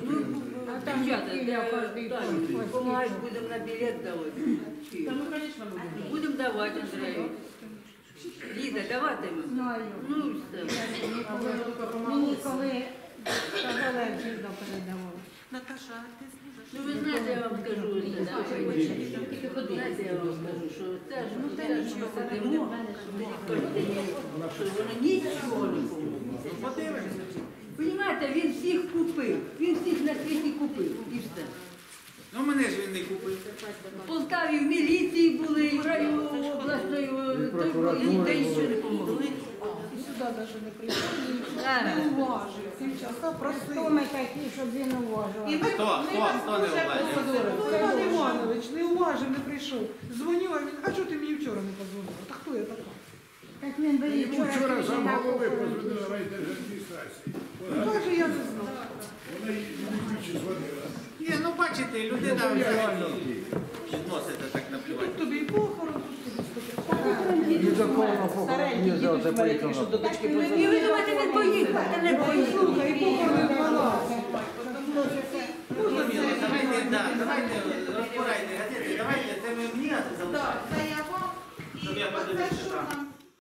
А там Дівчата, е, кожний так, пункт Помагай, будемо на білет давати. Та ну, звісно, будемо. Будемо давати, Андрійович. Ліда, даватиме. Знаю. Ну, все. Мені коли Кагалер жінка передавав. Наташа, ти служиш? Ну, ви знаєте, я вам скажу, знаєте, я вам скажу, що це ж, Ну, та нічого, ми сидимо, що воно нічого не поможе. Подивимося. Понімаєте, він всіх купив, він всіх на світі купив, і все. Ну мене ж він не купив. В Полтаві в міліції були, і в району обласної, і ніде нічого не помогло. І сюди навіть не прийшов, Так. не уважив. Хто ми такі, щоб він уважав? І ви- Хто? ми Хто? вас Хто не. Ну, Іван Іванович не уважив, не прийшов. Дзвоню, а він, а чого ти мені вчора не позвонив? Та хто я така? Так він би і Йому вчора вчора сам голови позвонила райдержадміністрації. Ну, каже, я не знав. Вона їй двічі дзвонила. Ні, ну бачите, людина взагалі відноситься так наплювати. Тут тобі і похорон, тут тобі спитав. І ви думаєте, він поїхав, та не поїхав. Слухай, і похорон 12. Зрозуміло, давайте, да, давайте розбирайте газети, давайте це ми мені залишаємо. заява. І Щоб я подивився, так.